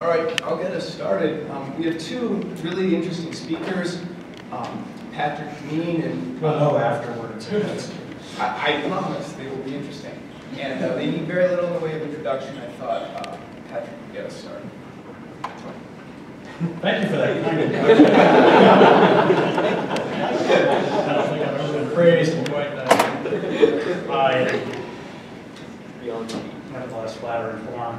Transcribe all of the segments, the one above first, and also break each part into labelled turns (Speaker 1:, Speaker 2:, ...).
Speaker 1: All right, I'll get us started. Um, we have two really interesting speakers, um, Patrick Mean and
Speaker 2: We'll know afterwards.
Speaker 1: I, I promise they will be interesting. And uh, they need very little in the way of introduction. I thought uh, Patrick would get us started.
Speaker 2: Thank you for that. I don't think I've ever been praised in quite that high, nevertheless flattering form.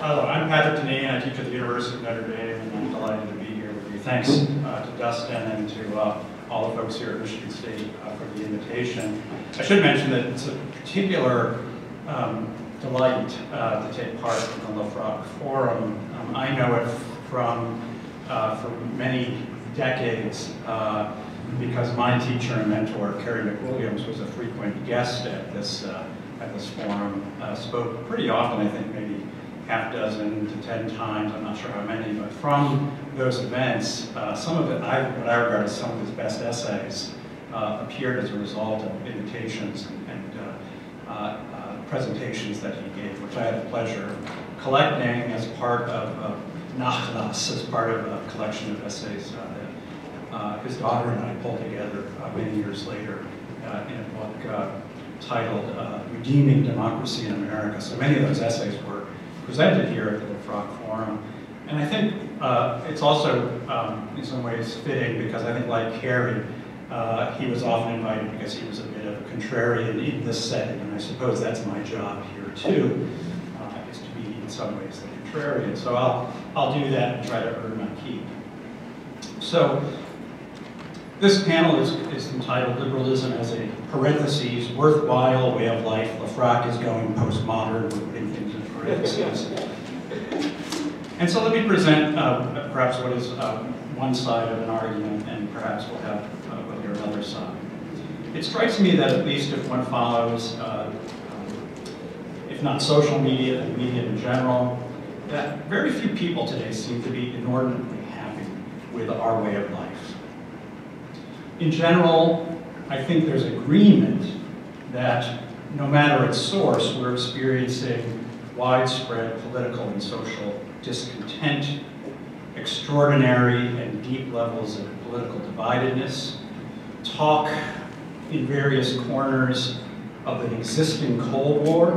Speaker 2: Hello, I'm Patrick Deneen. I teach at the University of Notre Dame, and I'm delighted to be here with you. Thanks uh, to Dustin and to uh, all the folks here at Michigan State uh, for the invitation. I should mention that it's a particular um, delight uh, to take part in the LeFrak Forum. Um, I know it from uh, for many decades uh, because my teacher and mentor, Carey McWilliams, was a frequent guest at this uh, this forum. Uh, spoke pretty often, I think maybe half dozen to ten times, I'm not sure how many, but from those events, uh, some of it, I, what I regard as some of his best essays, uh, appeared as a result of invitations and, and uh, uh, uh, presentations that he gave, which I had the pleasure of collecting as part of Nachlass, as part of a collection of essays that his daughter and I pulled together many years later in a book titled Redeeming Democracy in America. So many of those essays were presented here at the LeFrak Forum. And I think uh, it's also, um, in some ways, fitting because I think, like Carey, uh, he was often invited because he was a bit of a contrarian in this setting, and I suppose that's my job here too, uh, is to be in some ways the contrarian. So I'll, I'll do that and try to earn my keep. So this panel is, is entitled Liberalism as a parentheses, worthwhile way of life. LeFrak is going postmodern, we're putting things in parentheses. And so let me present uh, perhaps what is uh, one side of an argument, and perhaps we'll have uh, we'll another side. It strikes me that at least if one follows, uh, if not social media, then media in general, that very few people today seem to be inordinately happy with our way of life. In general, I think there's agreement that no matter its source, we're experiencing widespread political and social discontent, extraordinary and deep levels of political dividedness, talk in various corners of an existing Cold War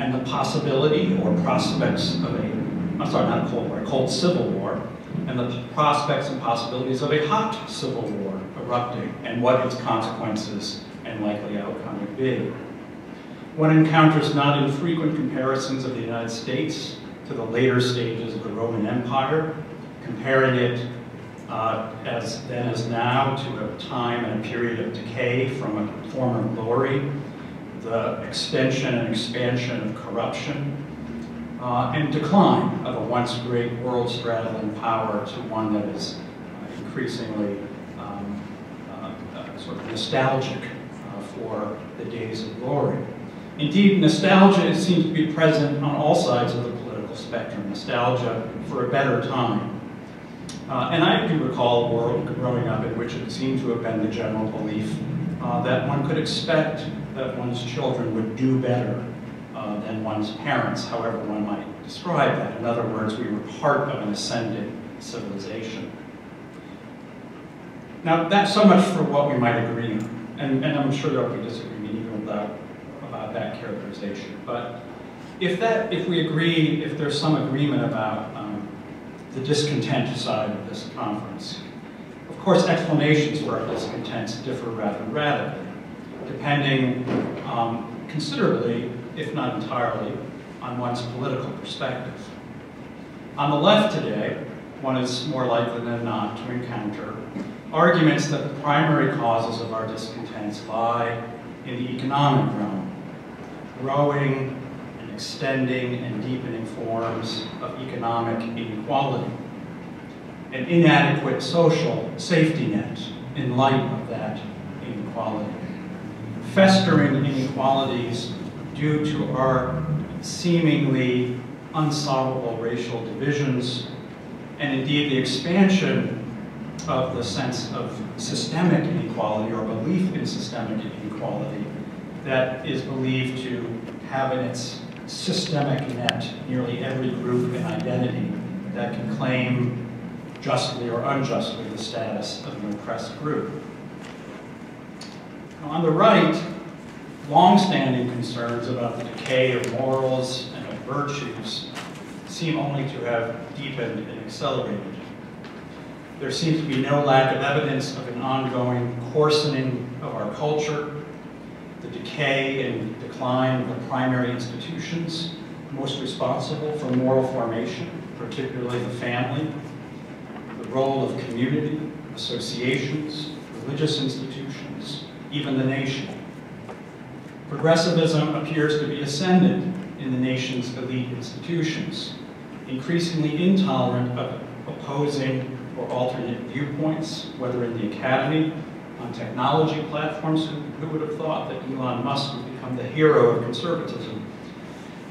Speaker 2: and the possibility or prospects of a, I'm sorry, not a Cold War, a Cold Civil War, and the prospects and possibilities of a hot Civil War erupting and what its consequences and likely outcome would be. One encounters not infrequent comparisons of the United States to the later stages of the Roman Empire, comparing it uh, as then as now to a time and a period of decay from a former glory, the extension and expansion of corruption, uh, and decline of a once great world-straddling power to one that is uh, increasingly sort of nostalgic uh, for the days of glory. Indeed, nostalgia seems to be present on all sides of the political spectrum, nostalgia for a better time. Uh, and I do recall a world growing up in which it seemed to have been the general belief uh, that one could expect that one's children would do better uh, than one's parents, however one might describe that. In other words, we were part of an ascending civilization. Now, that's so much for what we might agree on, and, and I'm sure there'll be disagreement even without about that characterization. But if that, if we agree, if there's some agreement about um, the discontent side of this conference, of course, explanations for our discontents differ rather radically, depending um, considerably, if not entirely, on one's political perspective. On the left today, one is more likely than not to encounter arguments that the primary causes of our discontents lie in the economic realm, growing and extending and deepening forms of economic inequality, an inadequate social safety net in light of that inequality, festering inequalities due to our seemingly unsolvable racial divisions, and indeed the expansion of the sense of systemic inequality or belief in systemic inequality that is believed to have in its systemic net nearly every group and identity that can claim justly or unjustly the status of an oppressed group. On the right, long-standing concerns about the decay of morals and of virtues seem only to have deepened and accelerated. There seems to be no lack of evidence of an ongoing coarsening of our culture, the decay and decline of the primary institutions most responsible for moral formation, particularly the family, the role of community, associations, religious institutions, even the nation. Progressivism appears to be ascendant in the nation's elite institutions, increasingly intolerant of opposing or alternate viewpoints, whether in the academy, on technology platforms, who, would have thought that Elon Musk would become the hero of conservatism,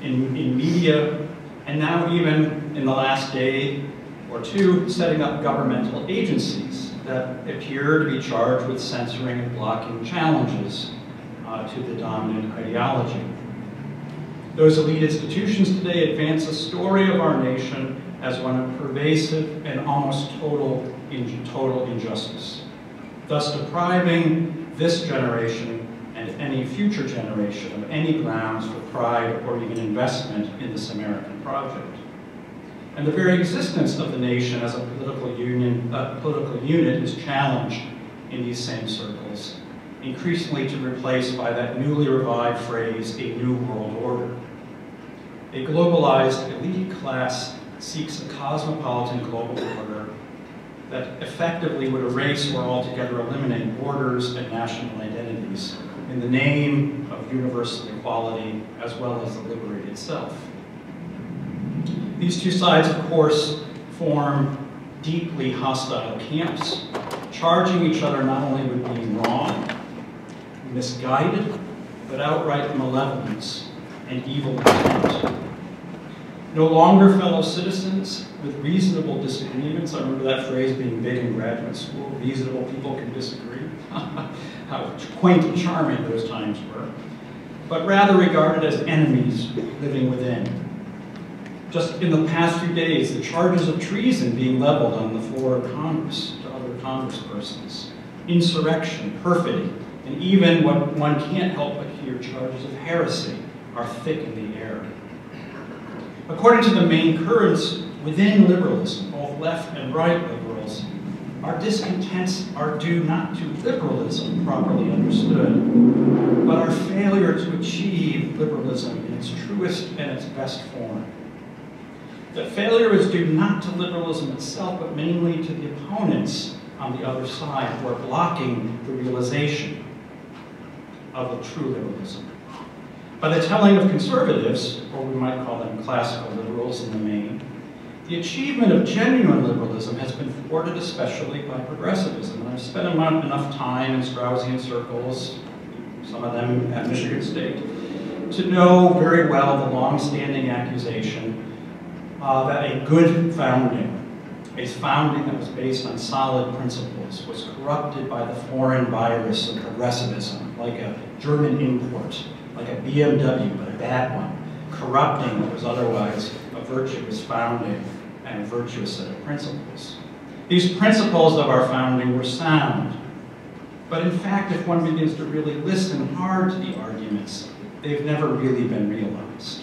Speaker 2: in, in media, and now even in the last day or two, setting up governmental agencies that appear to be charged with censoring and blocking challenges uh, to the dominant ideology. Those elite institutions today advance a story of our nation as one of pervasive and almost total, in, total injustice, thus depriving this generation and any future generation of any grounds for pride or even investment in this American project. And the very existence of the nation as a political union, uh, political unit is challenged in these same circles, increasingly to replace by that newly revived phrase, a new world order. A globalized elite class seeks a cosmopolitan global order that effectively would erase or altogether eliminate borders and national identities in the name of universal equality as well as the liberty itself. These two sides, of course, form deeply hostile camps, charging each other not only with being wrong, misguided, but outright malevolence and evil intent. No longer fellow citizens with reasonable disagreements. I remember that phrase being big in graduate school. Reasonable people can disagree. How quaint and charming those times were. But rather regarded as enemies living within. Just in the past few days, the charges of treason being leveled on the floor of Congress to other congresspersons, insurrection, perfidy, and even what one can't help but hear charges of heresy are thick in the air. According to the main currents within liberalism, both left and right liberals, our discontents are due not to liberalism properly understood, but our failure to achieve liberalism in its truest and its best form. That failure is due not to liberalism itself, but mainly to the opponents on the other side who are blocking the realization of a true liberalism. By the telling of conservatives, or we might call them classical liberals in the main, the achievement of genuine liberalism has been thwarted especially by progressivism. And I've spent enough time in Straussian circles, some of them at Michigan State, to know very well the long-standing accusation uh, that a good founding, a founding that was based on solid principles, was corrupted by the foreign virus of progressivism, like a German import, like a BMW, but a bad one, corrupting what was otherwise a virtuous founding and a virtuous set of principles. These principles of our founding were sound, but in fact, if one begins to really listen hard to the arguments, they've never really been realized.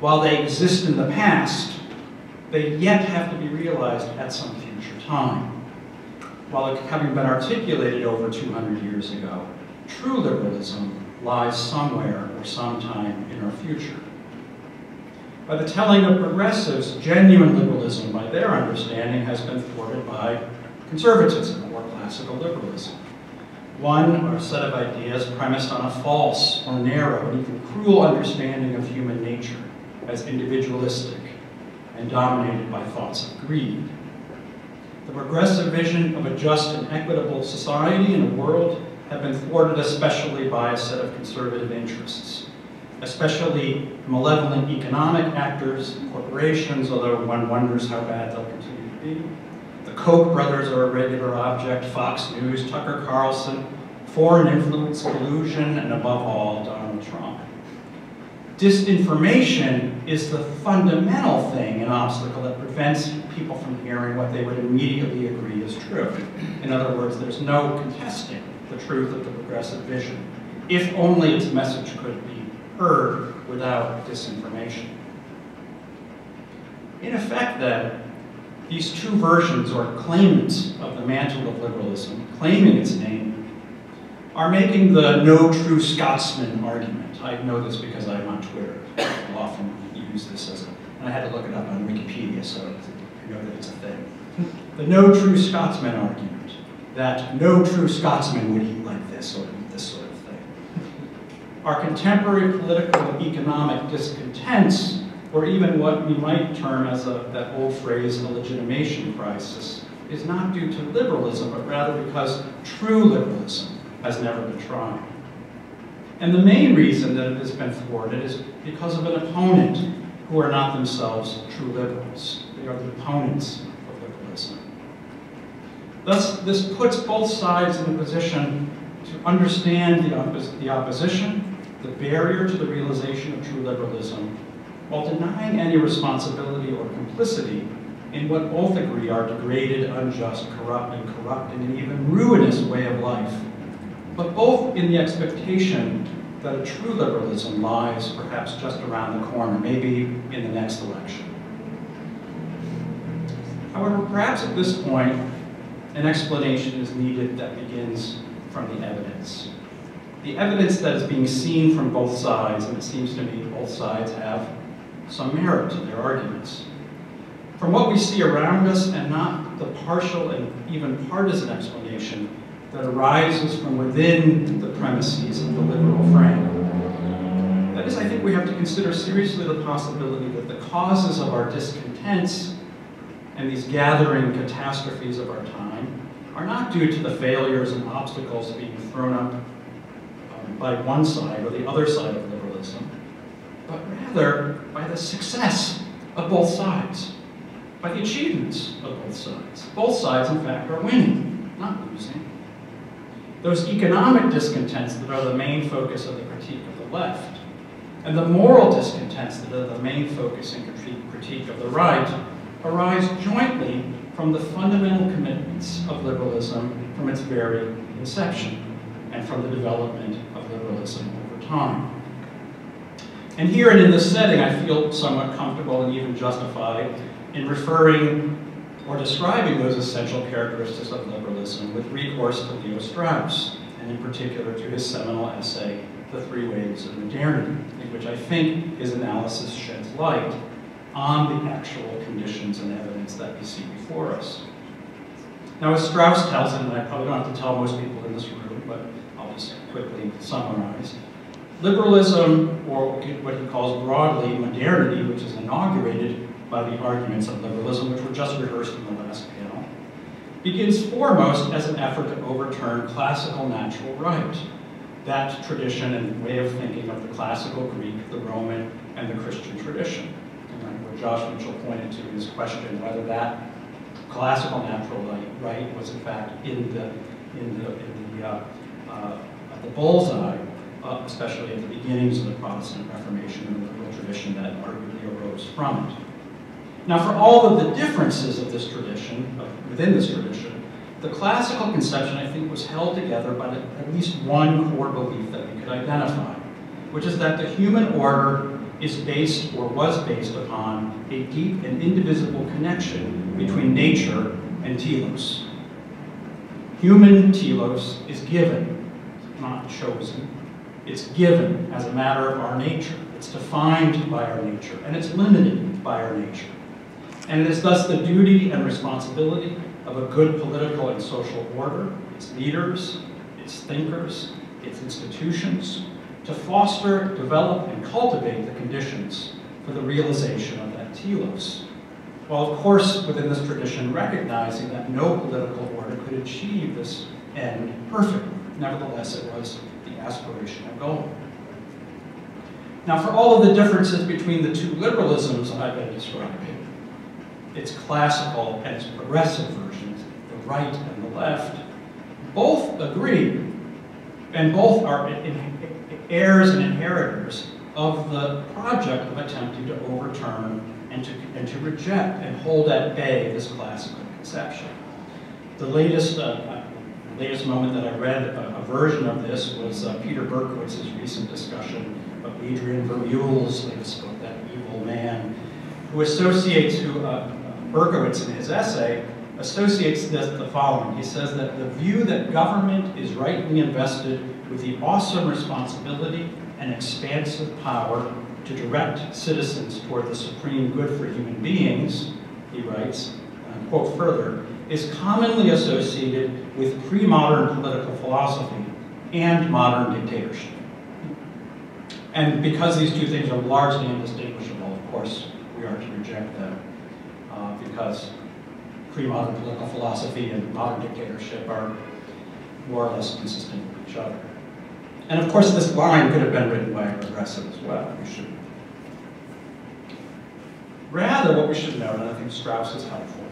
Speaker 2: While they exist in the past, they yet have to be realized at some future time. While having been articulated over 200 years ago, true liberalism lies somewhere or sometime in our future. By the telling of progressives, genuine liberalism, by their understanding, has been thwarted by conservatism or classical liberalism. One or a set of ideas premised on a false or narrow and even cruel understanding of human nature as individualistic and dominated by thoughts of greed. The progressive vision of a just and equitable society and a world have been thwarted especially by a set of conservative interests, especially malevolent economic actors, and corporations, although one wonders how bad they'll continue to be. The Koch brothers are a regular object, Fox News, Tucker Carlson, foreign influence, collusion, and above all, Donald Trump. disinformation is the fundamental thing, an obstacle that prevents people from hearing what they would immediately agree is true. In other words, there's no contesting the truth of the progressive vision, if only its message could be heard without disinformation. In effect, then, these two versions or claimants of the mantle of liberalism, claiming its name, are making the no true Scotsman argument. I know this because I'm on Twitter. I'll often use this as a, and I had to look it up on Wikipedia, so I know that it's a thing. The no true Scotsman argument, that no true Scotsman would eat like this or eat this sort of thing. Our contemporary political and economic discontents or even what we might term as a, that old phrase, a legitimation crisis, is not due to liberalism, but rather because true liberalism has never been tried. And the main reason that it has been thwarted is because of an opponent who are not themselves true liberals. They are the opponents. Thus, this puts both sides in a position to understand the, oppos the opposition, the barrier to the realization of true liberalism, while denying any responsibility or complicity in what both agree are degraded, unjust, corrupt, and corrupt, and an even ruinous way of life, but both in the expectation that a true liberalism lies perhaps just around the corner, maybe in the next election. However, perhaps at this point, an explanation is needed that begins from the evidence. The evidence that is being seen from both sides, and it seems to me both sides have some merit to their arguments. From what we see around us and not the partial and even partisan explanation that arises from within the premises of the liberal frame. That is, I think we have to consider seriously the possibility that the causes of our discontents and these gathering catastrophes of our time are not due to the failures and obstacles being thrown up um, by one side or the other side of liberalism, but rather by the success of both sides, by the achievements of both sides. Both sides, in fact, are winning, not losing. Those economic discontents that are the main focus of the critique of the left, and the moral discontents that are the main focus and critique of the right, arise jointly from the fundamental commitments of liberalism from its very inception and from the development of liberalism over time. And here and in this setting, I feel somewhat comfortable and even justified in referring or describing those essential characteristics of liberalism with recourse to Leo Strauss, and in particular to his seminal essay, The Three Waves of Modernity, in which I think his analysis sheds light on the actual conditions and evidence that we see before us. Now, as Strauss tells it, and I probably don't have to tell most people in this room, but I'll just quickly summarize, Liberalism, or what he calls broadly modernity, which is inaugurated by the arguments of liberalism, which were just rehearsed in the last panel, begins foremost as an effort to overturn classical natural right, that tradition and way of thinking of the classical Greek, the Roman, and the Christian tradition. Josh Mitchell pointed to in his question, whether that classical natural right was in fact in the, in the, in the, uh, uh, the bullseye uh, especially at the beginnings of the Protestant Reformation and the liberal tradition that arguably arose from it. Now, for all of the differences of this tradition, within this tradition, the classical conception, I think, was held together by the, at least one core belief that we could identify, which is that the human order is based or was based upon a deep and indivisible connection between nature and telos. Human telos is given, not chosen, it's given as a matter of our nature. It's defined by our nature, and it's limited by our nature. And it is thus the duty and responsibility of a good political and social order, its leaders, its thinkers, its institutions, to foster, develop, and cultivate the conditions for the realization of that telos. While, of course, within this tradition, recognizing that no political order could achieve this end perfectly. Nevertheless, it was the aspiration aspirational goal. Now, for all of the differences between the two liberalisms I've been describing, its classical and its progressive versions, the right and the left, both agree, and both are heirs and inheritors of the project of attempting to overturn and to, and to reject and hold at bay this classical conception. The latest, uh, latest moment that I read a, a version of this was uh, Peter Berkowitz's recent discussion of Adrian Vermeule's latest book, That Evil Man, who associates, who uh, Berkowitz in his essay associates this, the following. He says that the view that government is rightly invested with the awesome responsibility and expansive power to direct citizens toward the supreme good for human beings, he writes, and I quote further, is commonly associated with pre-modern political philosophy and modern dictatorship. And because these two things are largely indistinguishable, of course, we are to reject them uh, because pre-modern political philosophy and modern dictatorship are more or less consistent with each other. And of course, this line could have been written by a progressive as well. We should. Rather, what we should note, and I think Strauss is helpful,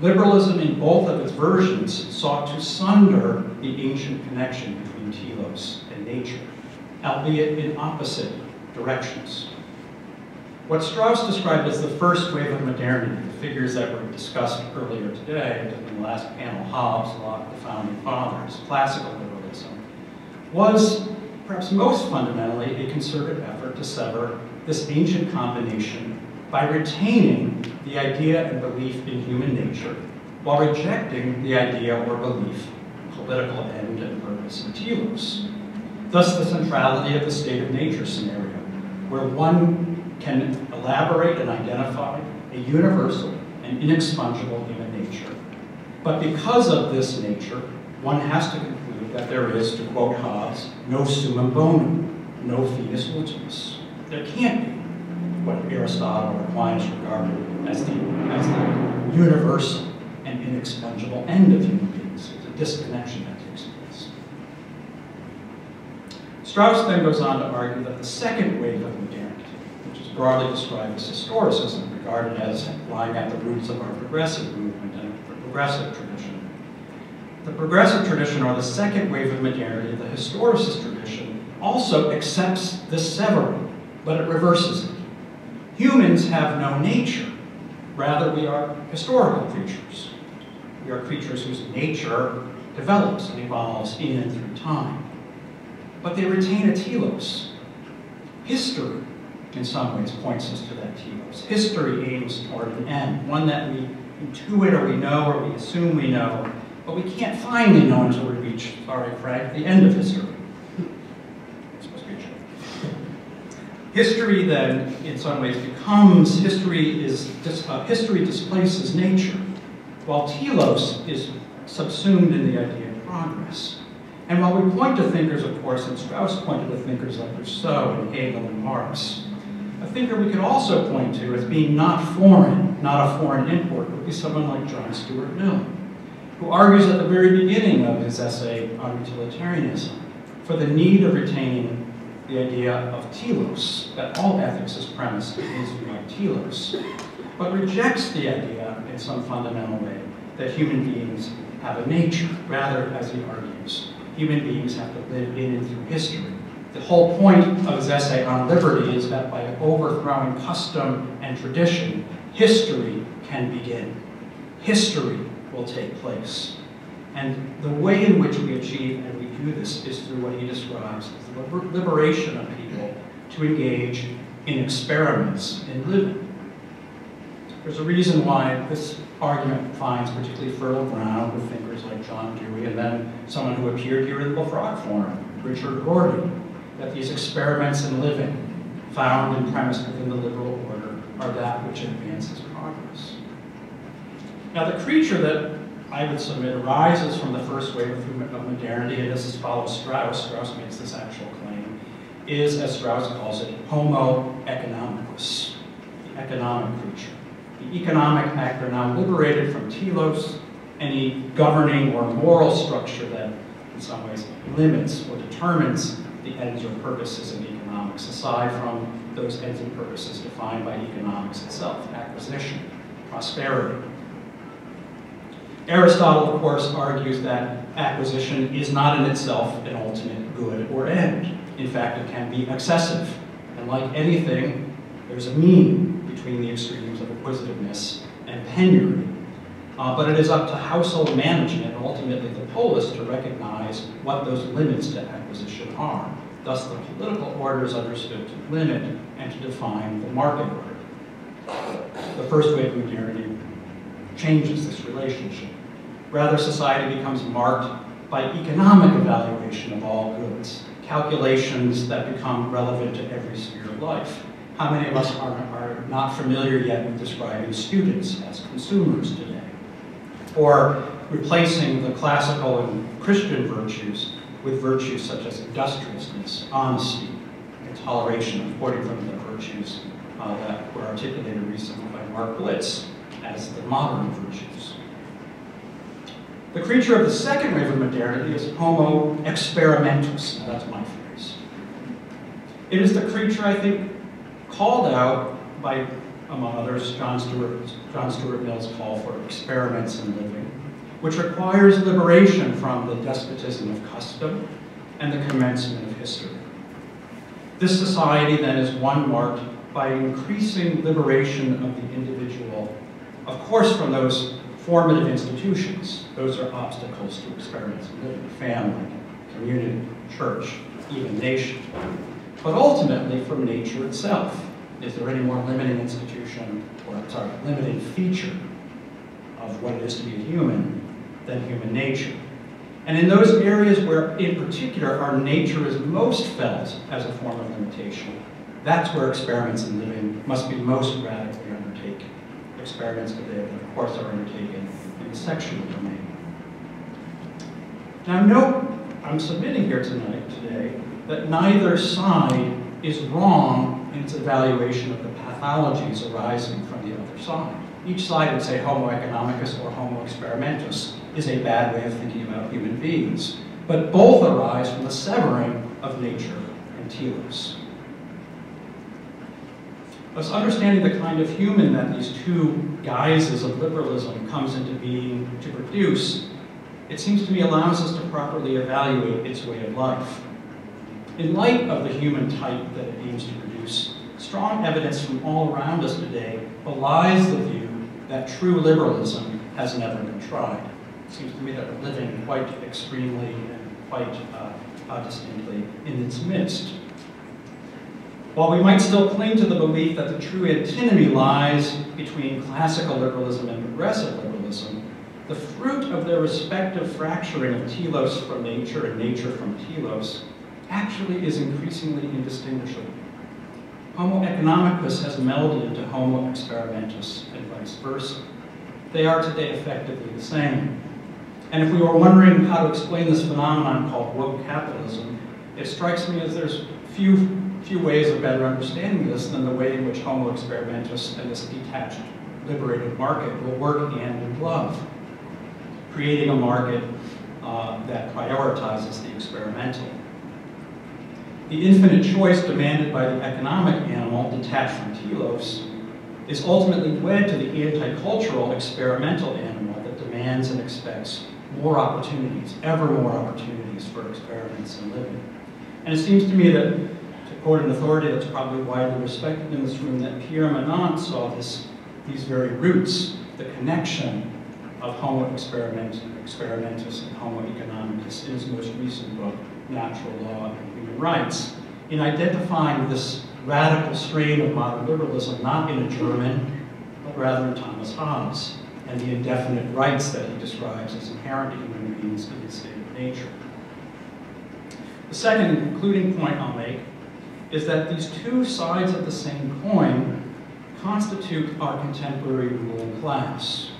Speaker 2: liberalism in both of its versions sought to sunder the ancient connection between telos and nature, albeit in opposite directions. What Strauss described as the first wave of modernity, the figures that were discussed earlier today in the last panel, Hobbes, Locke, the founding fathers, classical liberalism, was perhaps most fundamentally a concerted effort to sever this ancient combination by retaining the idea and belief in human nature while rejecting the idea or belief, political end and purpose in telos. Thus the centrality of the state of nature scenario, where one can elaborate and identify a universal and inexpungible human nature. But because of this nature, one has to that there is, to quote Hobbes, no summum bonum, no finis ultimus. There can't be what Aristotle or Aquinas regarded as the, as the universal and inexpungible end of human beings. It's a disconnection that takes place. Strauss then goes on to argue that the second wave of modernity which is broadly described as historicism, regarded as lying at the roots of our progressive movement and progressive tradition. The progressive tradition, or the second wave of modernity, the historicist tradition, also accepts this severing, but it reverses it. Humans have no nature. Rather, we are historical creatures. We are creatures whose nature develops and evolves in and through time. But they retain a telos, history, in some ways points us to that telos. History aims toward an end, one that we intuit or we know or we assume we know, but we can't finally know until we reach, sorry Frank, the end of history. History then, in some ways, becomes, history is, uh, history displaces nature, while telos is subsumed in the idea of progress. And while we point to thinkers, of course, and Strauss pointed to thinkers like Rousseau and Hegel and Marx, a thinker we could also point to as being not foreign, not a foreign import, would be someone like John Stuart Mill, who argues at the very beginning of his essay on utilitarianism for the need of retaining the idea of telos, that all ethics is premised in his view on telos, but rejects the idea in some fundamental way that human beings have a nature. Rather, as he argues, human beings have to live in and through history the whole point of his essay on liberty is that by overthrowing custom and tradition, history can begin. History will take place. And the way in which we achieve and we do this is through what he describes as the liberation of people to engage in experiments in living. There's a reason why this argument finds particularly fertile ground with thinkers like John Dewey and then someone who appeared here in the LeFrak Forum, Richard Rorty, that these experiments in living found and premised within the liberal order are that which advances progress. Now the creature that I would submit arises from the first wave of modernity, and this is follows Strauss, Strauss makes this actual claim, is, as Strauss calls it, homo economicus, the economic creature. The economic actor now liberated from telos, any governing or moral structure that in some ways limits or determines the ends or purposes of economics, aside from those ends and purposes defined by economics itself, acquisition, prosperity. Aristotle, of course, argues that acquisition is not in itself an ultimate good or end. In fact, it can be excessive, And like anything, there's a mean between the extremes of acquisitiveness and penury. Uh, but it is up to household management ultimately the polis to recognize what those limits to acquisition are. Thus, the political order is understood to limit and to define the market order. The first wave of modernity changes this relationship. Rather, society becomes marked by economic evaluation of all goods, calculations that become relevant to every sphere of life. How many of us are, are not familiar yet with describing students as consumers today? Or replacing the classical and Christian virtues with virtues such as industriousness, honesty, and toleration, according from the virtues uh, that were articulated recently by Mark Blitz as the modern virtues. The creature of the second wave of modernity is Homo experimentus. Now that's my phrase. It is the creature, I think, called out by, among others, John Stuart, John Stuart Mill's call for experiments in living, which requires liberation from the despotism of custom and the commencement of history. This society then is one marked by increasing liberation of the individual, of course from those formative institutions. Those are obstacles to experiments in family, community, church, even nation. But ultimately from nature itself. Is there any more limiting institution, or I'm sorry, limiting feature of what it is to be a human than human nature? And in those areas where, in particular, our nature is most felt as a form of limitation, that's where experiments in living must be most undertaken. Experiments that of course, are undertaken in the sexual domain. Now note, I'm submitting here tonight, today, that neither side is wrong in its evaluation of the pathologies arising from the other side. Each side would say Homo economicus or Homo experimentus is a bad way of thinking about human beings. But both arise from the severing of nature and telos. Thus, understanding the kind of human that these two guises of liberalism comes into being to produce, it seems to me allows us to properly evaluate its way of life. In light of the human type that it aims to produce, strong evidence from all around us today belies the view that true liberalism has never been tried. It seems to me that we're living quite extremely and quite uh, uh, distinctly in its midst. While we might still cling to the belief that the true antinomy lies between classical liberalism and progressive liberalism, the fruit of their respective fracturing of telos from nature and nature from telos actually is increasingly indistinguishable. Homo economicus has melded into Homo experimentus and vice versa. They are today effectively the same. And if we were wondering how to explain this phenomenon called woke capitalism, it strikes me as there's few few ways of better understanding this than the way in which Homo experimentus and this detached, liberated market will work hand in glove, creating a market uh, that prioritizes the experimental. The infinite choice demanded by the economic animal detached from telos is ultimately wed to the anti-cultural experimental animal that demands and expects more opportunities, ever more opportunities for experiments and living. And it seems to me that quote an authority that's probably widely respected in this room, that Pierre Manent saw this, these very roots, the connection of Homo experiment, experimentus and Homo economicus in his most recent book, Natural Law and Human Rights, in identifying this radical strain of modern liberalism, not in a German, but rather in Thomas Hobbes, and the indefinite rights that he describes as inherent to human beings in the state of nature. The second concluding point I'll make is that these two sides of the same coin constitute our contemporary ruling class.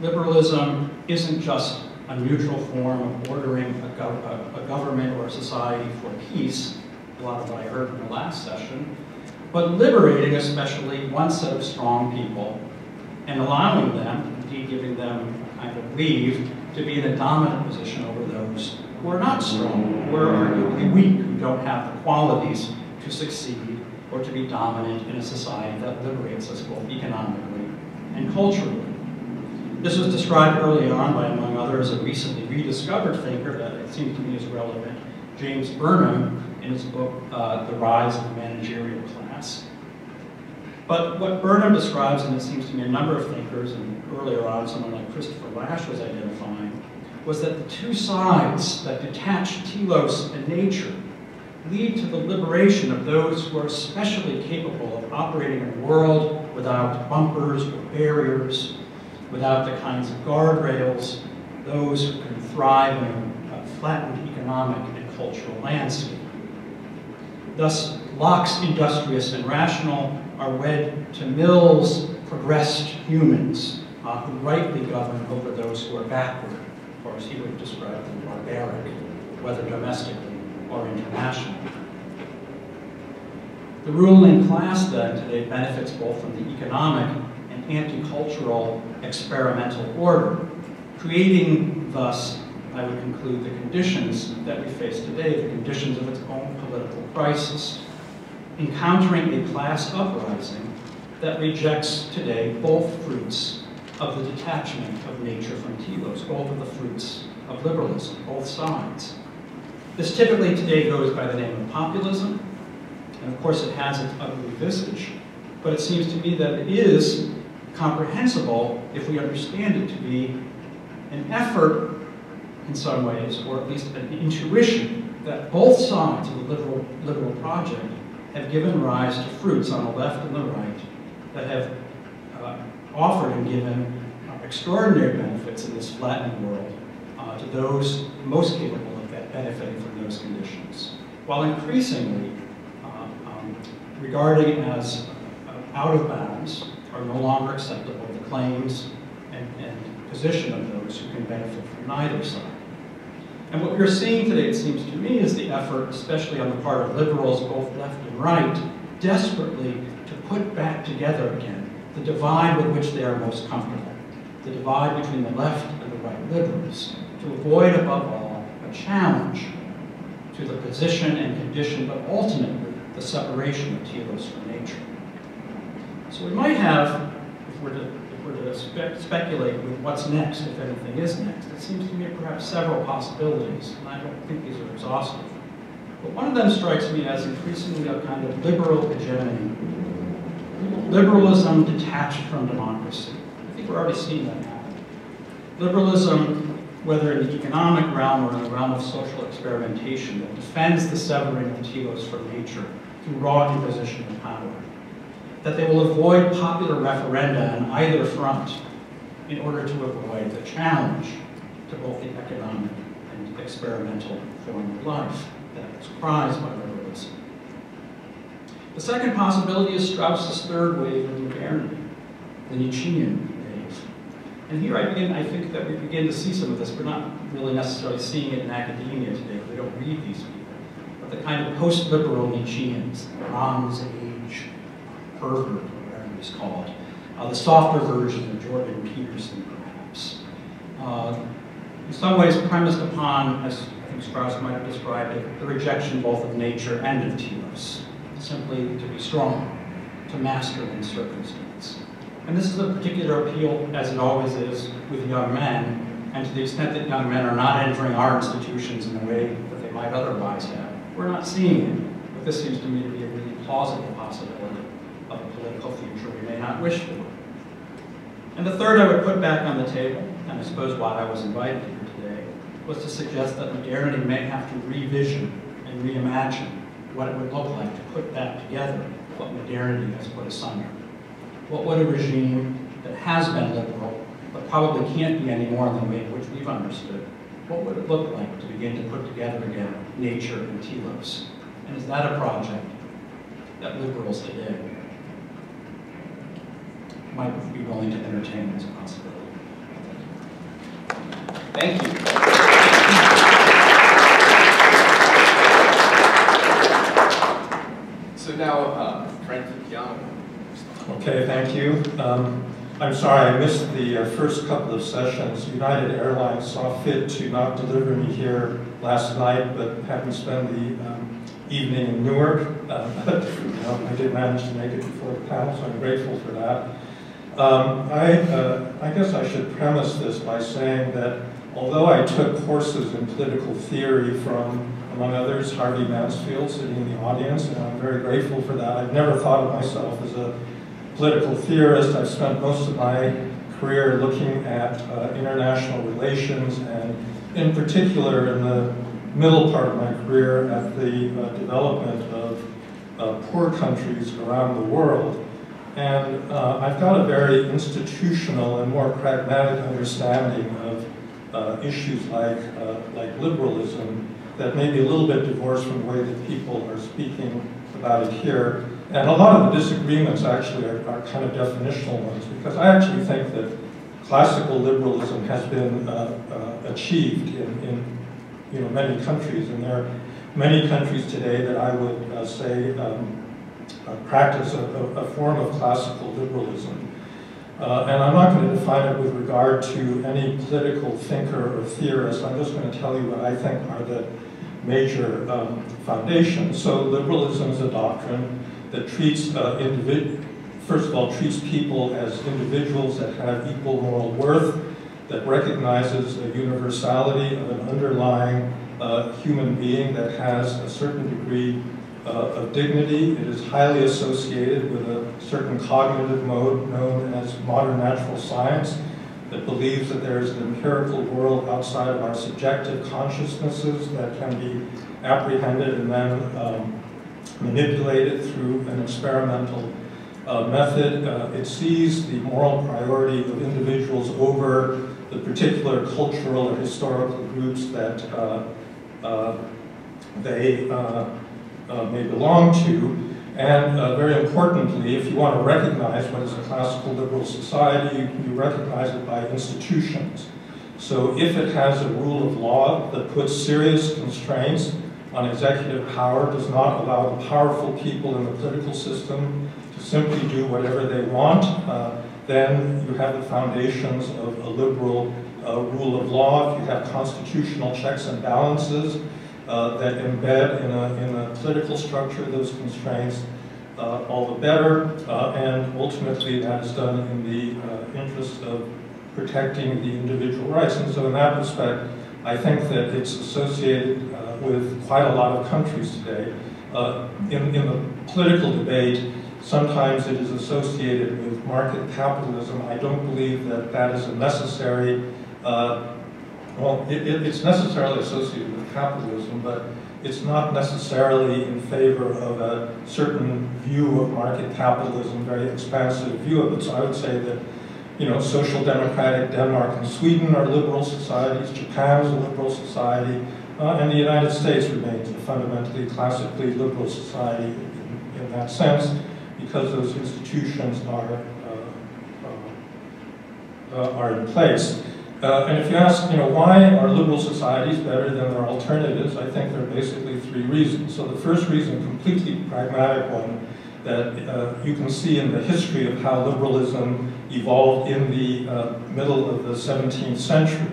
Speaker 2: Liberalism isn't just a neutral form of ordering a, a, a, government or a society for peace, a lot of what I heard in the last session, but liberating especially one set of strong people and allowing them, indeed giving them a kind of leave, to be in a dominant position over are not strong, who are arguably weak, who don't have the qualities to succeed or to be dominant in a society that liberates us both economically and culturally. This was described early on by, among others, a recently rediscovered thinker that it seems to me is relevant, James Burnham in his book, uh, The Rise of the Managerial Class. But what Burnham describes, and it seems to me a number of thinkers, and earlier on someone like Christopher Lasch was identifying, was that the two sides that detach telos and nature lead to the liberation of those who are especially capable of operating in a world without bumpers or barriers, without the kinds of guardrails, those who can thrive in a flattened economic and cultural landscape. Thus, Locke's industrious and rational are wed to Mill's progressed humans, uh, who rightly govern over those who are backward, or as he would describe them, barbaric, whether domestically or internationally. The ruling class then today benefits both from the economic and anti-cultural experimental order, creating thus, I would conclude, the conditions that we face today, the conditions of its own political crisis, encountering a class uprising that rejects today both fruits of the detachment of nature from telos, both of the fruits of liberalism, both sides. This typically today goes by the name of populism, and of course it has its ugly visage, but it seems to me that it is comprehensible if we understand it to be an effort in some ways, or at least an intuition, that both sides of the liberal, liberal project have given rise to fruits on the left and the right that have offered and given extraordinary benefits in this flattened world uh, to those most capable of benefiting from those conditions, while increasingly uh, um, regarding as uh, out of bounds or no longer acceptable the claims and, and position of those who can benefit from neither side. And what we're seeing today, it seems to me, is the effort, especially on the part of liberals, both left and right, desperately to put back together again the divide with which they are most comfortable, the divide between the left and the right liberals, to avoid, above all, a challenge to the position and condition, but ultimately the separation of telos from nature. So we might have, if we're to were to spe speculate with what's next, if anything is next, it seems to me perhaps several possibilities, and I don't think these are exhaustive. But one of them strikes me as increasingly a kind of liberal hegemony. Liberalism detached from democracy. I think we're already seeing that happen. Liberalism, whether in the economic realm or in the realm of social experimentation, that defends the severing of telos from nature through raw imposition of power that they will avoid popular referenda on either front in order to avoid the challenge to both the economic and experimental form of life that is prized by. The second possibility is Strauss's third wave of modernity, the Nietzschean wave. And here I begin, I think that we begin to see some of this. We're not really necessarily seeing it in academia today, we don't read these people. But the kind of post-liberal Nietzscheans, Bronze Age, Pervert, or whatever he's called. Uh, the softer version of Jordan Peterson, perhaps. Uh, in some ways premised upon, as I think Strauss might have described it, the rejection both of nature and of telos, simply to be strong, to master in circumstance. And this is a particular appeal, as it always is, with young men, and to the extent that young men are not entering our institutions in the way that they might otherwise have. We're not seeing it, but this seems to me to be a really plausible possibility of a political future we may not wish for. And the third I would put back on the table, and I suppose why I was invited here today, was to suggest that modernity may have to revision and reimagine what it would look like to put that together what modernity has put asunder. What would a regime that has been liberal, but probably can't be any more than the way in which we've understood, what would it look like to begin to put together again nature and telos? And is that a project that liberals today might be willing to entertain as a possibility.
Speaker 1: Thank you. Now, Frank Young.
Speaker 3: Okay, thank you. Um, I'm sorry, I missed the uh, first couple of sessions. United Airlines saw fit to not deliver me here last night, but having spent the um, evening in Newark, you know, I did manage to make it before the panel, so I'm grateful for that. Um, I, uh, I guess I should premise this by saying that although I took courses in political theory from, among others, Harvey Mansfield sitting in the audience, and I'm very grateful for that. I've never thought of myself as a political theorist. I've spent most of my career looking at uh, international relations and in particular in the middle part of my career at the uh, development of uh, poor countries around the world. And uh, I've got a very institutional and more pragmatic understanding of uh, issues like, uh, like liberalism that may be a little bit divorced from the way that people are speaking about it here. And a lot of the disagreements actually are, are kind of definitional ones because I actually think that classical liberalism has been uh, uh, achieved in, in you know, many countries, and there are many countries today that I would uh, say um, uh, practice a, a, form of classical liberalism. Uh, and I'm not going to define it with regard to any political thinker or theorist. I'm just going to tell you what I think are the major um. So liberalism is a doctrine that treats uh, individuals first of all, treats people as individuals that have equal moral worth, that recognizes a universality of an underlying uh, human being that has a certain degree uh, of dignity. It is highly associated with a certain cognitive mode known as modern natural science that believes that there is an empirical world outside of our subjective consciousnesses that can be apprehended and then um, manipulated through an experimental uh, method. Uh, it sees the moral priority of individuals over the particular cultural or historical groups that uh, uh they uh, uh, may belong to. And very importantly, if you want to recognize what is a classical liberal society, you, you recognize it by institutions. So if it has a rule of law that puts serious constraints on executive power, does not allow the powerful people in the political system to simply do whatever they want, uh, then you have the foundations of a liberal uh, rule of law. If you have constitutional checks and balances uh, that embed in a, in a political structure those constraints, uh, all the better. Uh, and ultimately, that is done in the uh, interest of protecting the individual rights. And so in that respect, I think that it's associated with quite a lot of countries today. in, in the political debate, Sometimes it is associated with market capitalism. I don't believe that that is a necessary, uh, well, it, it, it's necessarily associated with capitalism, but it's not necessarily in favor of a certain view of market capitalism, very expansive view of it. So I would say that, you know, social democratic Denmark and Sweden are liberal societies, Japan is a liberal society, uh, and the United States remains a fundamentally classically liberal society in, in that sense because those institutions are, uh, uh, uh, are in place. And if you ask, you know, why are liberal societies better than their alternatives, I think there are basically three reasons. So the first reason, completely pragmatic one, that uh, you can see in the history of how liberalism evolved in the uh, middle of the 17th century.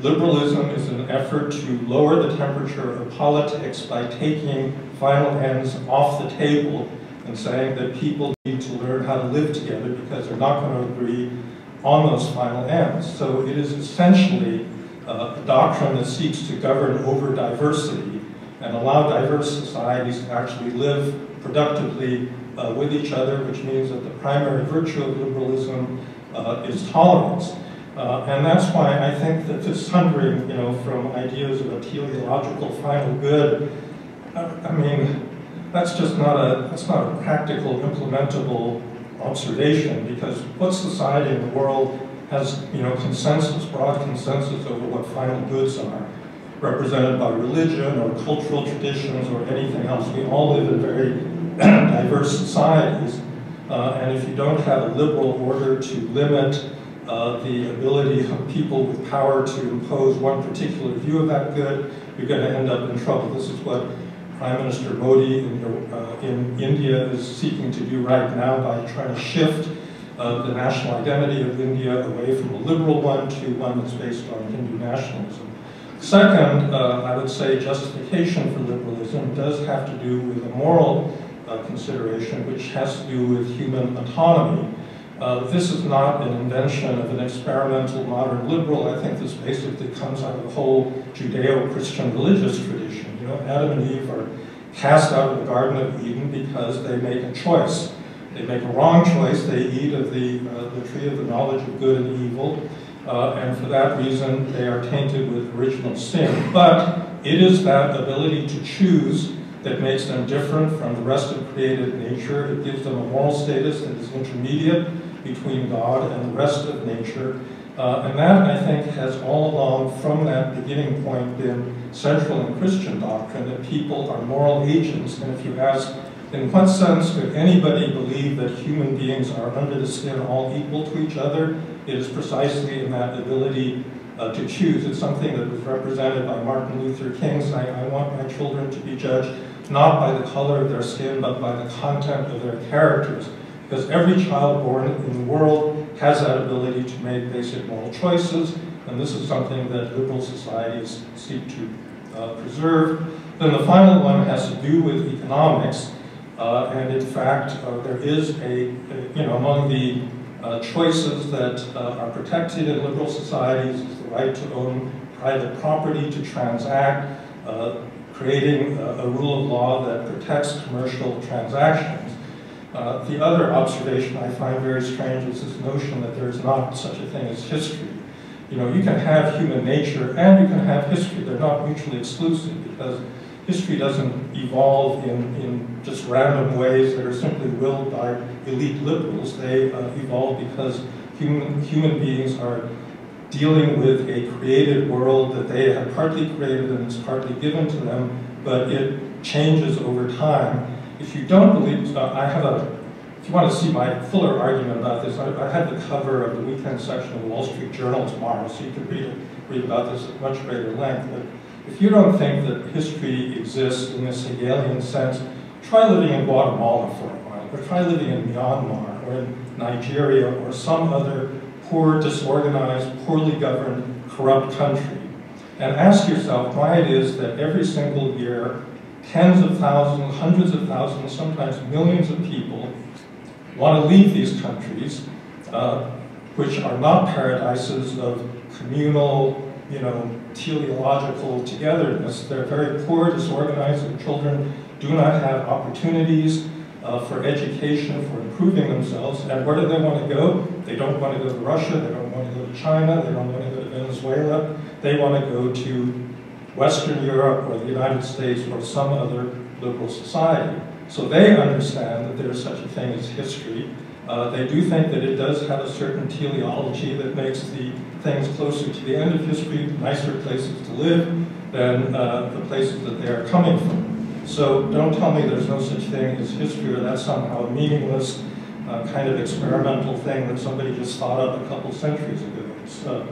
Speaker 3: Liberalism is an effort to lower the temperature of politics by taking final ends off the table and saying that people need to learn how to live together because they're not going to agree on those final ends. So it is essentially uh, a doctrine that seeks to govern over diversity and allow diverse societies to actually live productively uh, with each other, which means that the primary virtue of liberalism uh, is tolerance. Uh, and that's why I think that this sundering, you know, from ideas of a teleological final good, uh, I mean, that's just not a, that's not a practical, implementable observation because what society in the world has, you know, consensus, broad consensus over what final goods are, represented by religion or cultural traditions or anything else. We all live in very diverse societies. Uh, and if you don't have a liberal order to limit uh, the ability of people with power to impose one particular view of that good, you're going to end up in trouble. This is what Prime Minister Modi in, uh, in, India is seeking to do right now by trying to shift uh, the national identity of India away from a liberal one to one that's based on Hindu nationalism. Second, uh, I would say justification for liberalism does have to do with a moral uh, consideration, which has to do with human autonomy. Uh, this is not an invention of an experimental modern liberal. I think this basically comes out of the whole Judeo-Christian religious tradition. You know, Adam and Eve are cast out of the Garden of Eden because they make a choice. They make a wrong choice. They eat of the, uh, the tree of the knowledge of good and evil. Uh, and for that reason, they are tainted with original sin. But it is that ability to choose that makes them different from the rest of created nature. It gives them a moral status that is intermediate between God and the rest of nature. Uh, and that, I think, has all along, from that beginning point, been central in Christian doctrine that people are moral agents. And if you ask, in what sense could anybody believe that human beings are under the skin all equal to each other? It is precisely in that ability uh, to choose. It's something that was represented by Martin Luther King saying, I want my children to be judged not by the color of their skin, but by the content of their characters. Because every child born in the world has that ability to make basic moral choices, and this is something that liberal societies seek to uh, preserve. Then the final one has to do with economics, uh, and in fact, uh, there is a, you know, among the uh, choices that uh, are protected in liberal societies is the right to own private property, to transact, uh, creating a, a, rule of law that protects commercial transactions. The other observation I find very strange is this notion that there is not such a thing as history. You know, you can have human nature and you can have history. They're not mutually exclusive because history doesn't evolve in, in just random ways that are simply willed by elite liberals. They uh, evolve because human, human beings are dealing with a created world that they have partly created and it's partly given to them, but it changes over time. If you don't believe, uh, I have a, if you want to see my fuller argument about this, I, I have the cover of the weekend section of the Wall Street Journal tomorrow, so you can read, read about this at much greater length. But if you don't think that history exists in this Hegelian sense, try living in Guatemala for a while, or try living in Myanmar, or in Nigeria, or some other poor, disorganized, poorly governed, corrupt country. And ask yourself why it is that every single year, tens of thousands, hundreds of thousands, sometimes millions of people want to leave these countries, uh, which are not paradises of communal, you know, teleological togetherness. They're very poor, disorganized, and children do not have opportunities uh, for education, for improving themselves. And where do they want to go? They don't want to go to Russia, they don't want to go to China, they don't want to go to Venezuela. They want to go to Western Europe or the United States or some other liberal society. So they understand that there's such a thing as history. Uh, they do think that it does have a certain teleology that makes the things closer to the end of history, nicer places to live than uh, the places that they are coming from. So don't tell me there's no such thing as history or that's somehow a meaningless uh, kind of experimental thing that somebody just thought of a couple centuries ago. Uh,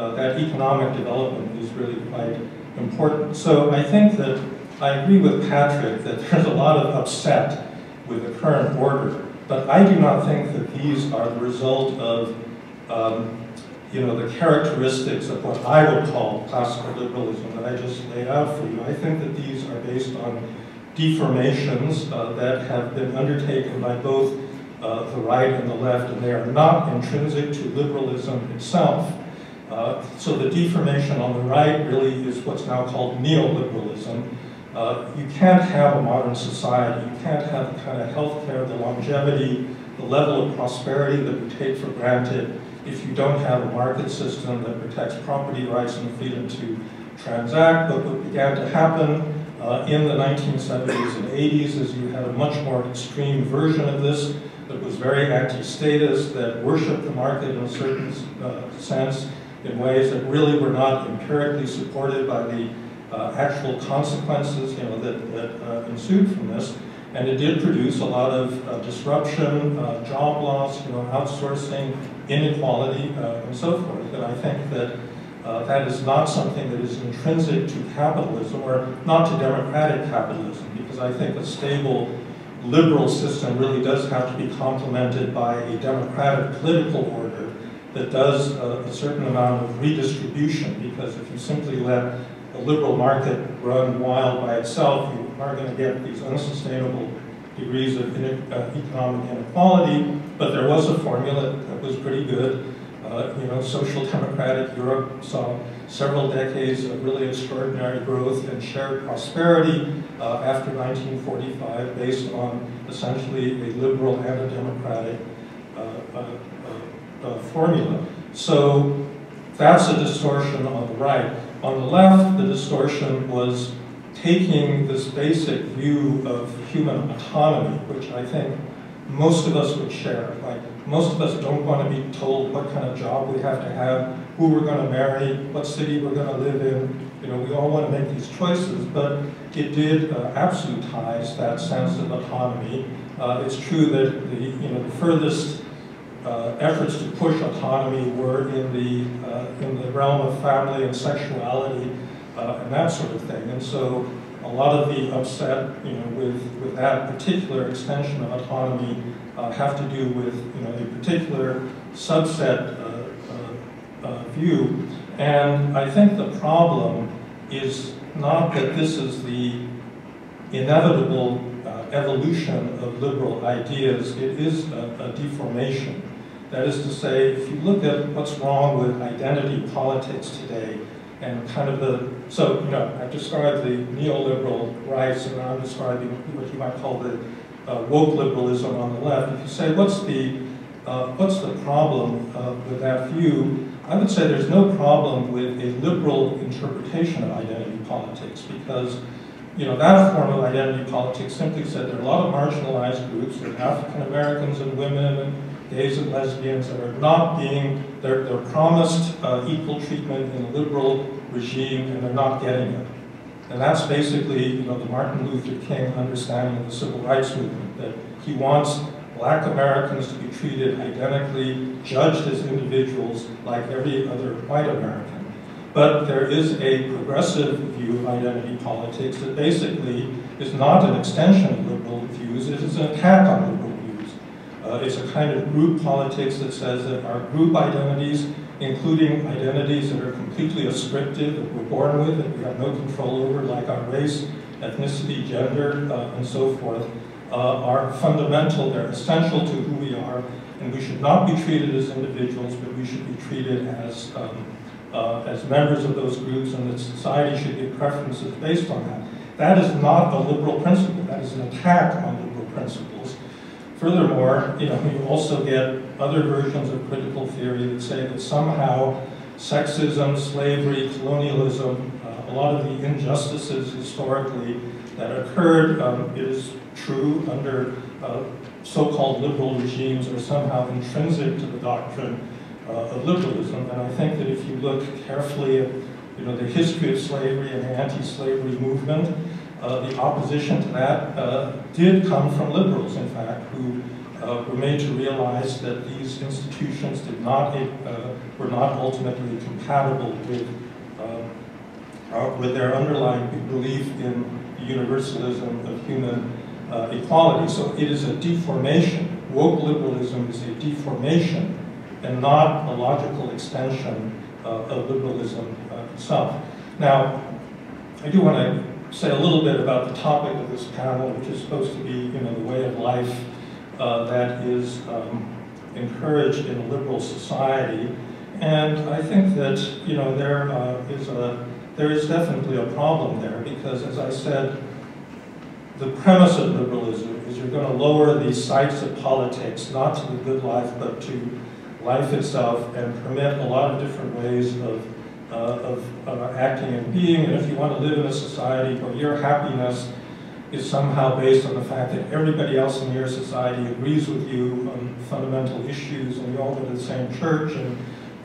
Speaker 3: uh, that economic development is really quite important. So I think that I agree with Patrick that there's a lot of upset with the current order, but I do not think that these are the result of um, you know, the characteristics of what I would call classical liberalism that I just laid out for you. I think that these are based on deformations uh, that have been undertaken by both uh, the right and the left, and they are not intrinsic to liberalism itself. Uh, so the deformation on the right really is what's now called neoliberalism. Uh, you can't have a modern society, you can't have the kind of health care, the longevity, the level of prosperity that we take for granted if you don't have a market system that protects property rights and freedom to transact. But what began to happen uh, in the 1970s and 80s is you had a much more extreme version of this that was very anti-status, that worshiped the market in a certain uh, sense in ways that really were not empirically supported by the uh, actual consequences you know, that, that uh, ensued from this. And it did produce a lot of uh, disruption, uh, job loss, you know, outsourcing, inequality, uh, and so forth. And I think that uh, that is not something that is intrinsic to capitalism or not to democratic capitalism, because I think a stable liberal system really does have to be complemented by a democratic political order that does a, a certain amount of redistribution, because if you simply let the liberal market run wild by itself, you are going to get these unsustainable degrees of uh, economic inequality, but there was a formula that was pretty good. Uh, you know, social democratic Europe saw several decades of really extraordinary growth and shared prosperity uh, after 1945 based on essentially a liberal and a democratic uh, uh, uh, formula. So that's a distortion on the right. On the left, the distortion was taking this basic view of human autonomy, which I think most of us would share. Like, most of us don't want to be told what kind of job we have to have, who we're going to marry, what city we're going to live in. You know, we all want to make these choices, but it did uh, absolutize that sense of autonomy. Uh, it's true that the, you know, the furthest uh, efforts to push autonomy were in the, uh, in the realm of family and sexuality uh, and that sort of thing. And so a lot of the upset, you know, with, with that particular extension of autonomy uh, have to do with, you know, a particular subset uh, uh, view. And I think the problem is not that this is the inevitable evolution of liberal ideas, it is a, a deformation. That is to say, if you look at what's wrong with identity politics today, and kind of the, so, you know, I described the neoliberal rights, and I'm describing what you might call the uh, woke liberalism on the left. If you say, what's the, uh, what's the problem uh, with that view, I would say there's no problem with a liberal interpretation of identity politics, because you know, that form of identity politics simply said there are a lot of marginalized groups, are African Americans and women and gays and lesbians that are not being, they're, they're promised uh, equal treatment in a liberal regime and they're not getting it. And that's basically, you know, the Martin Luther King understanding of the civil rights movement, that he wants black Americans to be treated identically, judged as individuals like every other white American. But there is a progressive view of identity politics that basically is not an extension of liberal views, it is an attack on. Uh, it's a kind of group politics that says that our group identities, including identities that are completely ascriptive, that we're born with, that we have no control over, like our race, ethnicity, gender, uh, and so forth, uh, are fundamental, they're essential to who we are, and we should not be treated as individuals, but we should be treated as um, uh, as members of those groups and that society should give preferences based on that. That is not a liberal principle. That is an attack on liberal principles. Furthermore, you know, you also get other versions of critical theory that say that somehow sexism, slavery, colonialism, uh, a lot of the injustices historically that occurred um, is true under uh, so-called liberal regimes are somehow intrinsic to the doctrine uh, of liberalism. And I think that if you look carefully at you know, the history of slavery and the anti-slavery movement, the opposition to that uh, did come from liberals, in fact, who uh, were made to realize that these institutions did not, uh, were not ultimately compatible with, uh, with their underlying belief in the universalism of human equality. So it is a deformation. Woke liberalism is a deformation and not a logical extension uh, of liberalism uh, itself. Now, I do want to say a little bit about the topic of this panel, which is supposed to be, you know, the way of life uh, that is um, encouraged in a liberal society. And I think that, you know, there uh, is a, there is definitely a problem there because, as I said, the premise of liberalism is you're going to lower the sights of politics, not to the good life, but to life itself and permit a lot of different ways of, of uh, acting and being. And if you want to live in a society where your happiness is somehow based on the fact that everybody else in your society agrees with you on fundamental issues and you all go to the same church and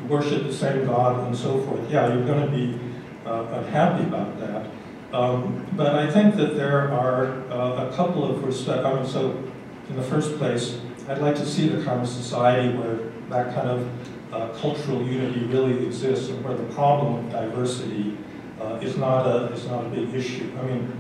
Speaker 3: you worship the same God and so forth, yeah, you're going to be uh, unhappy about that. Um, but I think that there are uh, a couple of respect. I mean, so in the first place, I'd like to see the kind of society where that kind of uh, cultural unity really exists and where the problem of diversity uh, is, not a, is not a big issue. I mean,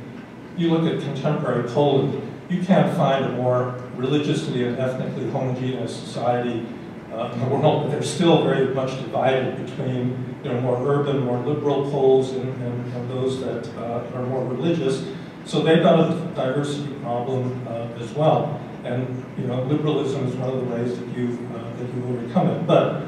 Speaker 3: you look at contemporary Poland, you can't find a more religiously and ethnically homogeneous society uh, in the world, but they're still very much divided between you know, more urban, more liberal Poles and, and, and those that uh, are more religious. So they've got a diversity problem uh, as well. And you know, liberalism is one of the ways that you uh, that you overcome it. But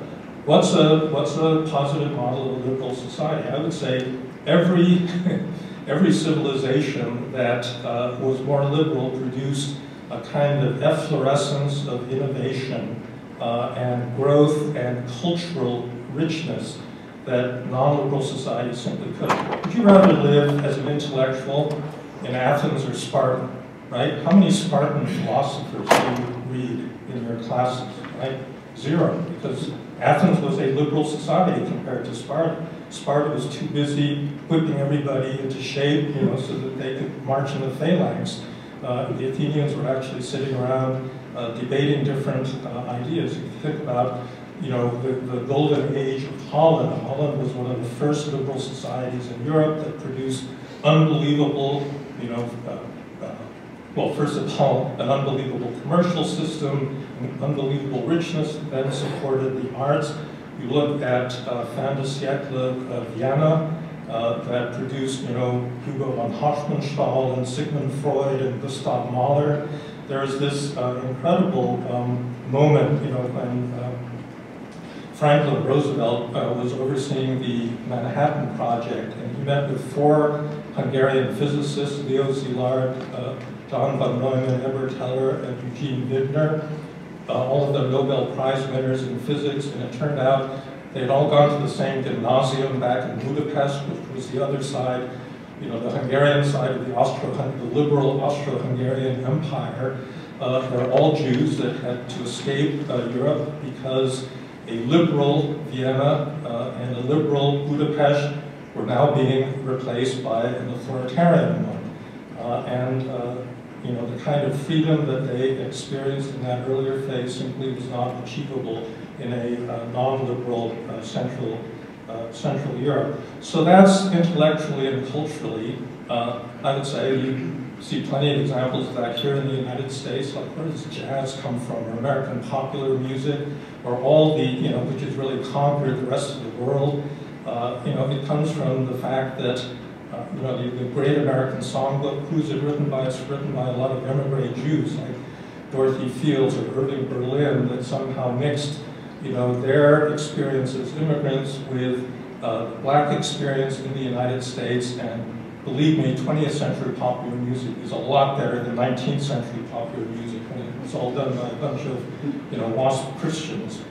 Speaker 3: what's a what's a positive model of a liberal society? I would say every every civilization that uh, was more liberal produced a kind of efflorescence of innovation uh, and growth and cultural richness that non-liberal societies simply couldn't. Would you rather live as an intellectual in Athens or Sparta, right? How many Spartan philosophers do you read in your classes, right? Zero, because Athens was a liberal society compared to Sparta. Sparta was too busy whipping everybody into shape, you know, so that they could march in the phalanx. Uh, the Athenians were actually sitting around uh, debating different uh, ideas. If you think about, you know, the, the golden age of Holland. Holland was one of the first liberal societies in Europe that produced unbelievable, you know, uh, uh, well, first of all, an unbelievable commercial system, unbelievable richness that then supported the arts. You look at uh, fin de siècle uh, Vienna, uh, that produced, you know, Hugo von Hofmannsthal and Sigmund Freud and Gustav Mahler. There's this uh, incredible um, moment, you know, when um, Franklin Roosevelt uh, was overseeing the Manhattan Project, and he met with four Hungarian physicists, Leo Szilard, uh, John von Neumann, Edward Teller, and Eugene Wigner, uh, all of them Nobel Prize winners in physics, and it turned out they had all gone to the same gymnasium back in Budapest, which was the other side, you know, the Hungarian side of the Austro, the liberal Austro-Hungarian Empire. Uh, they're all Jews that had to escape uh, Europe because a liberal Vienna uh, and a liberal Budapest were now being replaced by an authoritarian one. Uh, and uh, you know, the kind of freedom that they experienced in that earlier phase simply was not achievable in a uh, non-liberal uh, central, uh, central Europe. So that's intellectually and culturally, uh, I would say, you see plenty of examples of that here in the United States, like where does jazz come from, or American popular music, or all the, you know, which has really conquered the rest of the world. Uh, you know, it comes from the fact that you know, the, the, great American songbook, who's it written by? It's written by a lot of emigre Jews, like Dorothy Fields or Irving Berlin, that somehow mixed, you know, their experience as immigrants with uh, black experience in the United States. And believe me, 20th century popular music is a lot better than 19th century popular music. And it was all done by a bunch of, you know, WASP Christians.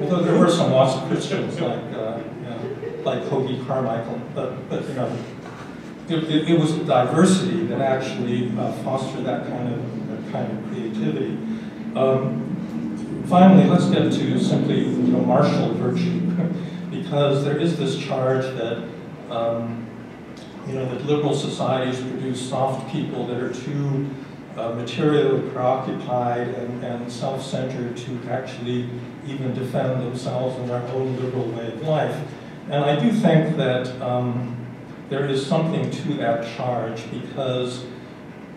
Speaker 3: Although there were some WASP Christians like, uh, you know, like Hoagy Carmichael, but, but you know, it, it, was diversity that actually uh, fostered that kind of that kind of creativity. Um, finally, let's get to simply you know martial virtue, because there is this charge that um, you know that liberal societies produce soft people that are too uh, materially preoccupied and, and self-centered to actually even defend themselves in their own liberal way of life. And I do think that um, there is something to that charge because,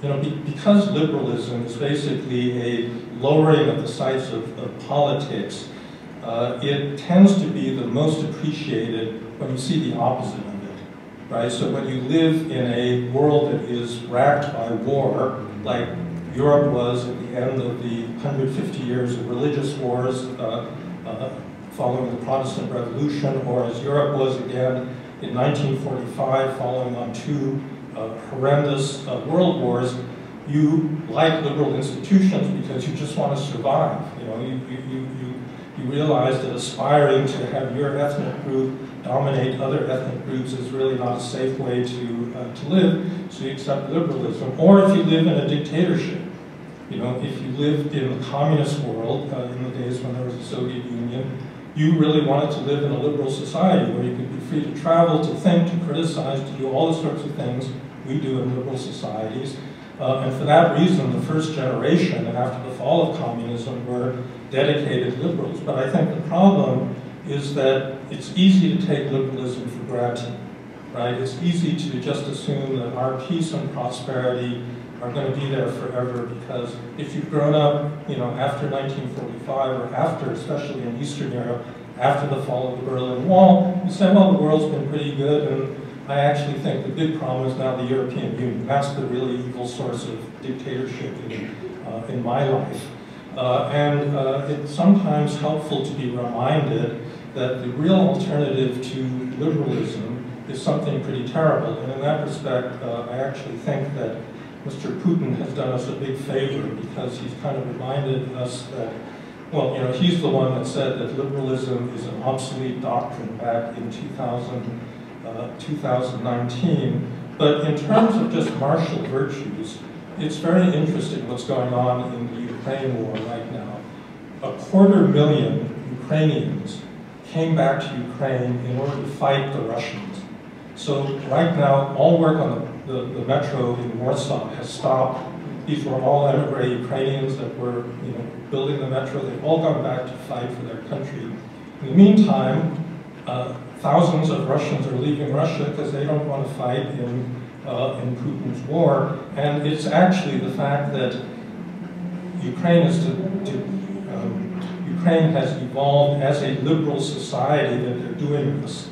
Speaker 3: you know, be, because liberalism is basically a lowering of the sights of, of politics, uh, it tends to be the most appreciated when you see the opposite of it, right? So when you live in a world that is racked by war, like Europe was at the end of the 150 years of religious wars uh, uh, following the Protestant Revolution, or as Europe was again in 1945, following on two uh, horrendous uh, world wars, you like liberal institutions because you just want to survive. You know, you, you, you, you realize that aspiring to have your ethnic group dominate other ethnic groups is really not a safe way to, uh, to live, so you accept liberalism. Or if you live in a dictatorship, you know, if you lived in the communist world uh, in the days when there was a Soviet Union, you really wanted to live in a liberal society where you could be free to travel, to think, to criticize, to do all the sorts of things we do in liberal societies. Uh, and for that reason, the first generation after the fall of communism were dedicated liberals. But I think the problem is that it's easy to take liberalism for granted, right? It's easy to just assume that our peace and prosperity are going to be there forever because if you've grown up, you know, after 1945 or after, especially in Eastern Europe, after the fall of the Berlin Wall, you say, well, the world's been pretty good and I actually think the big problem is now the European Union. That's the really evil source of dictatorship in, uh, in my life. Uh, and uh, it's sometimes helpful to be reminded that the real alternative to liberalism is something pretty terrible. And in that respect, uh, I actually think that Mr. Putin has done us a big favor because he's kind of reminded us that, well, you know, he's the one that said that liberalism is an obsolete doctrine back in 2000, uh, 2019. But in terms of just martial virtues, it's very interesting what's going on in the Ukraine war right now. A quarter million Ukrainians came back to Ukraine in order to fight the Russians. So right now, all work on the, the, the metro in Warsaw has stopped. These were all emigre Ukrainians that were you know, building the metro. They've all gone back to fight for their country. In the meantime, uh, thousands of Russians are leaving Russia because they don't want to fight in, uh, in Putin's war. And it's actually the fact that Ukraine is to, to um, Ukraine has evolved as a liberal society that they're doing this.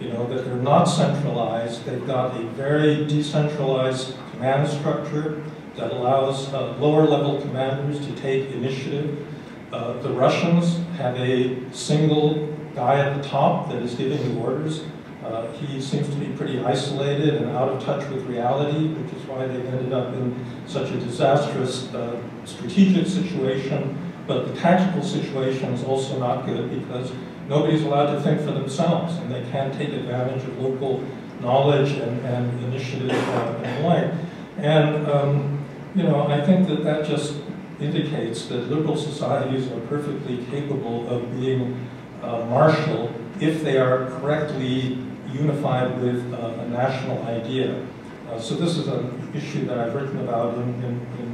Speaker 3: You know, that they're not centralized. They've got a very decentralized command structure that allows uh, lower level commanders to take initiative. Uh, the Russians have a single guy at the top that is giving the orders. Uh, he seems to be pretty isolated and out of touch with reality, which is why they've ended up in such a disastrous uh, strategic situation. But the tactical situation is also not good because nobody's allowed to think for themselves and they can't take advantage of local knowledge and, and initiative and the like. And, um, you know, I think that that just indicates that liberal societies are perfectly capable of being uh, martial if they are correctly unified with uh, a national idea. Uh, so this is an issue that I've written about in, in, in,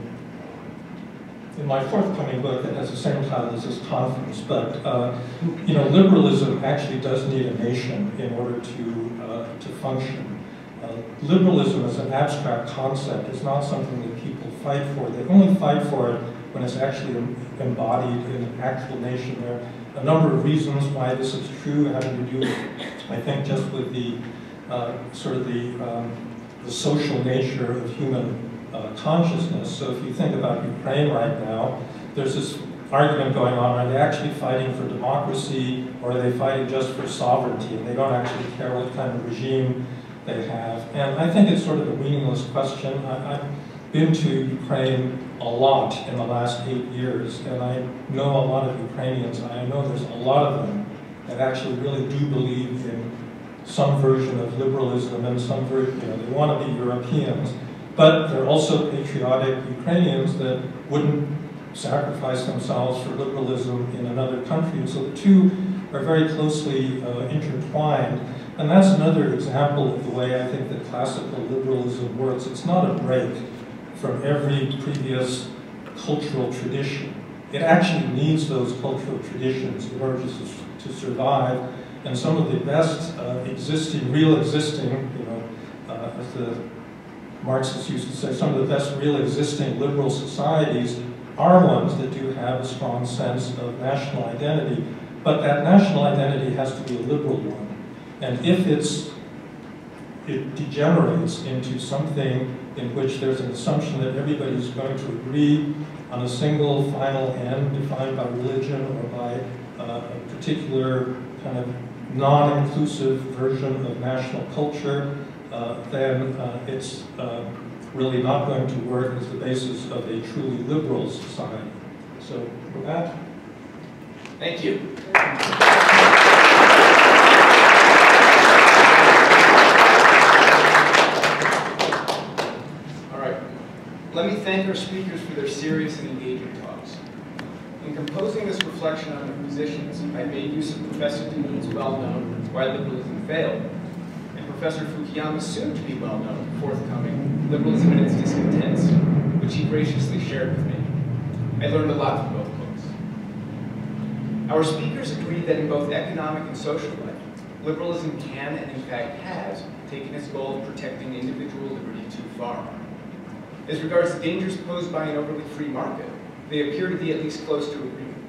Speaker 3: in, my forthcoming book that has the same title as this conference. But, uh, you know, liberalism actually does need a nation in order to, uh, to function. Uh, liberalism as an abstract concept is not something that people fight for. They only fight for it when it's actually embodied in an actual nation. There are a number of reasons why this is true, having to do, I think, just with the uh, sort of the, um, the social nature of human uh, consciousness. So if you think about Ukraine right now, there's this argument going on, are they actually fighting for democracy or are they fighting just for sovereignty? And they don't actually care what kind of regime they have. And I think it's sort of a meaningless question. I, I've been to Ukraine a lot in the last eight years, and I know a lot of Ukrainians, and I know there's a lot of them that actually really do believe in some version of liberalism and some version, you know, they want to be Europeans, but they're also patriotic Ukrainians that wouldn't sacrifice themselves for liberalism in another country. So the two are very closely uh, intertwined. And that's another example of the way I think that classical liberalism works. It's not a break from every previous cultural tradition. It actually needs those cultural traditions in order to, to survive. And some of the best uh, existing, real existing, you know, uh, as the Marxists used to say, some of the best real existing liberal societies are ones that do have a strong sense of national identity. But that national identity has to be a liberal one. And if it's, it degenerates into something in which there's an assumption that everybody is going to agree on a single final end defined by religion or by uh, a particular kind of non-inclusive version of national culture, then uh, it's uh, really not going to work as the basis of a truly liberal society. So with that.
Speaker 1: Thank you. All right. Let me thank our speakers for their serious and engaging talks. In composing this reflection on the musicians, I made use of Professor Deneen's well-known Why Liberalism Failed, and Professor Fukuyama's soon-to-be well-known, forthcoming, Liberalism and Its Discontents, which he graciously shared with me. I learned a lot from both books. Our speakers agreed that in both economic and social life, liberalism can and in fact has taken its goal of protecting individual liberty too far. As regards the dangers posed by an overly free market, they appear to be at least close to agreement.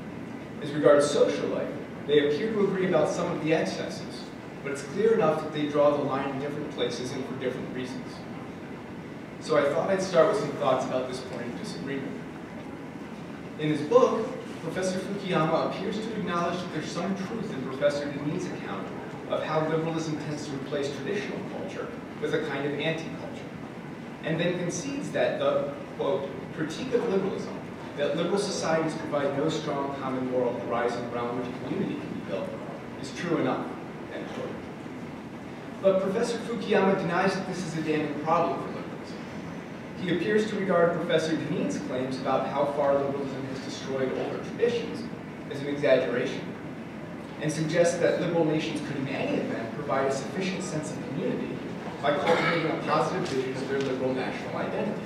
Speaker 1: As regards social life, they appear to agree about some of the excesses. But it's clear enough that they draw the line in different places and for different reasons. So I thought I'd start with some thoughts about this point of disagreement. In his book, Professor Fukuyama appears to acknowledge that there's some truth in Professor Deneen's account of how liberalism tends to replace traditional culture with a kind of anti-culture, and then concedes that the, quote, critique of liberalism, that liberal societies provide no strong common moral horizon around which community can be built, is true enough. But Professor Fukuyama denies that this is a damning problem for liberalism. He appears to regard Professor Deneen's claims about how far liberalism has destroyed older traditions as an exaggeration, and suggests that liberal nations could in any event provide a sufficient sense of community by cultivating a positive vision of their liberal national identity.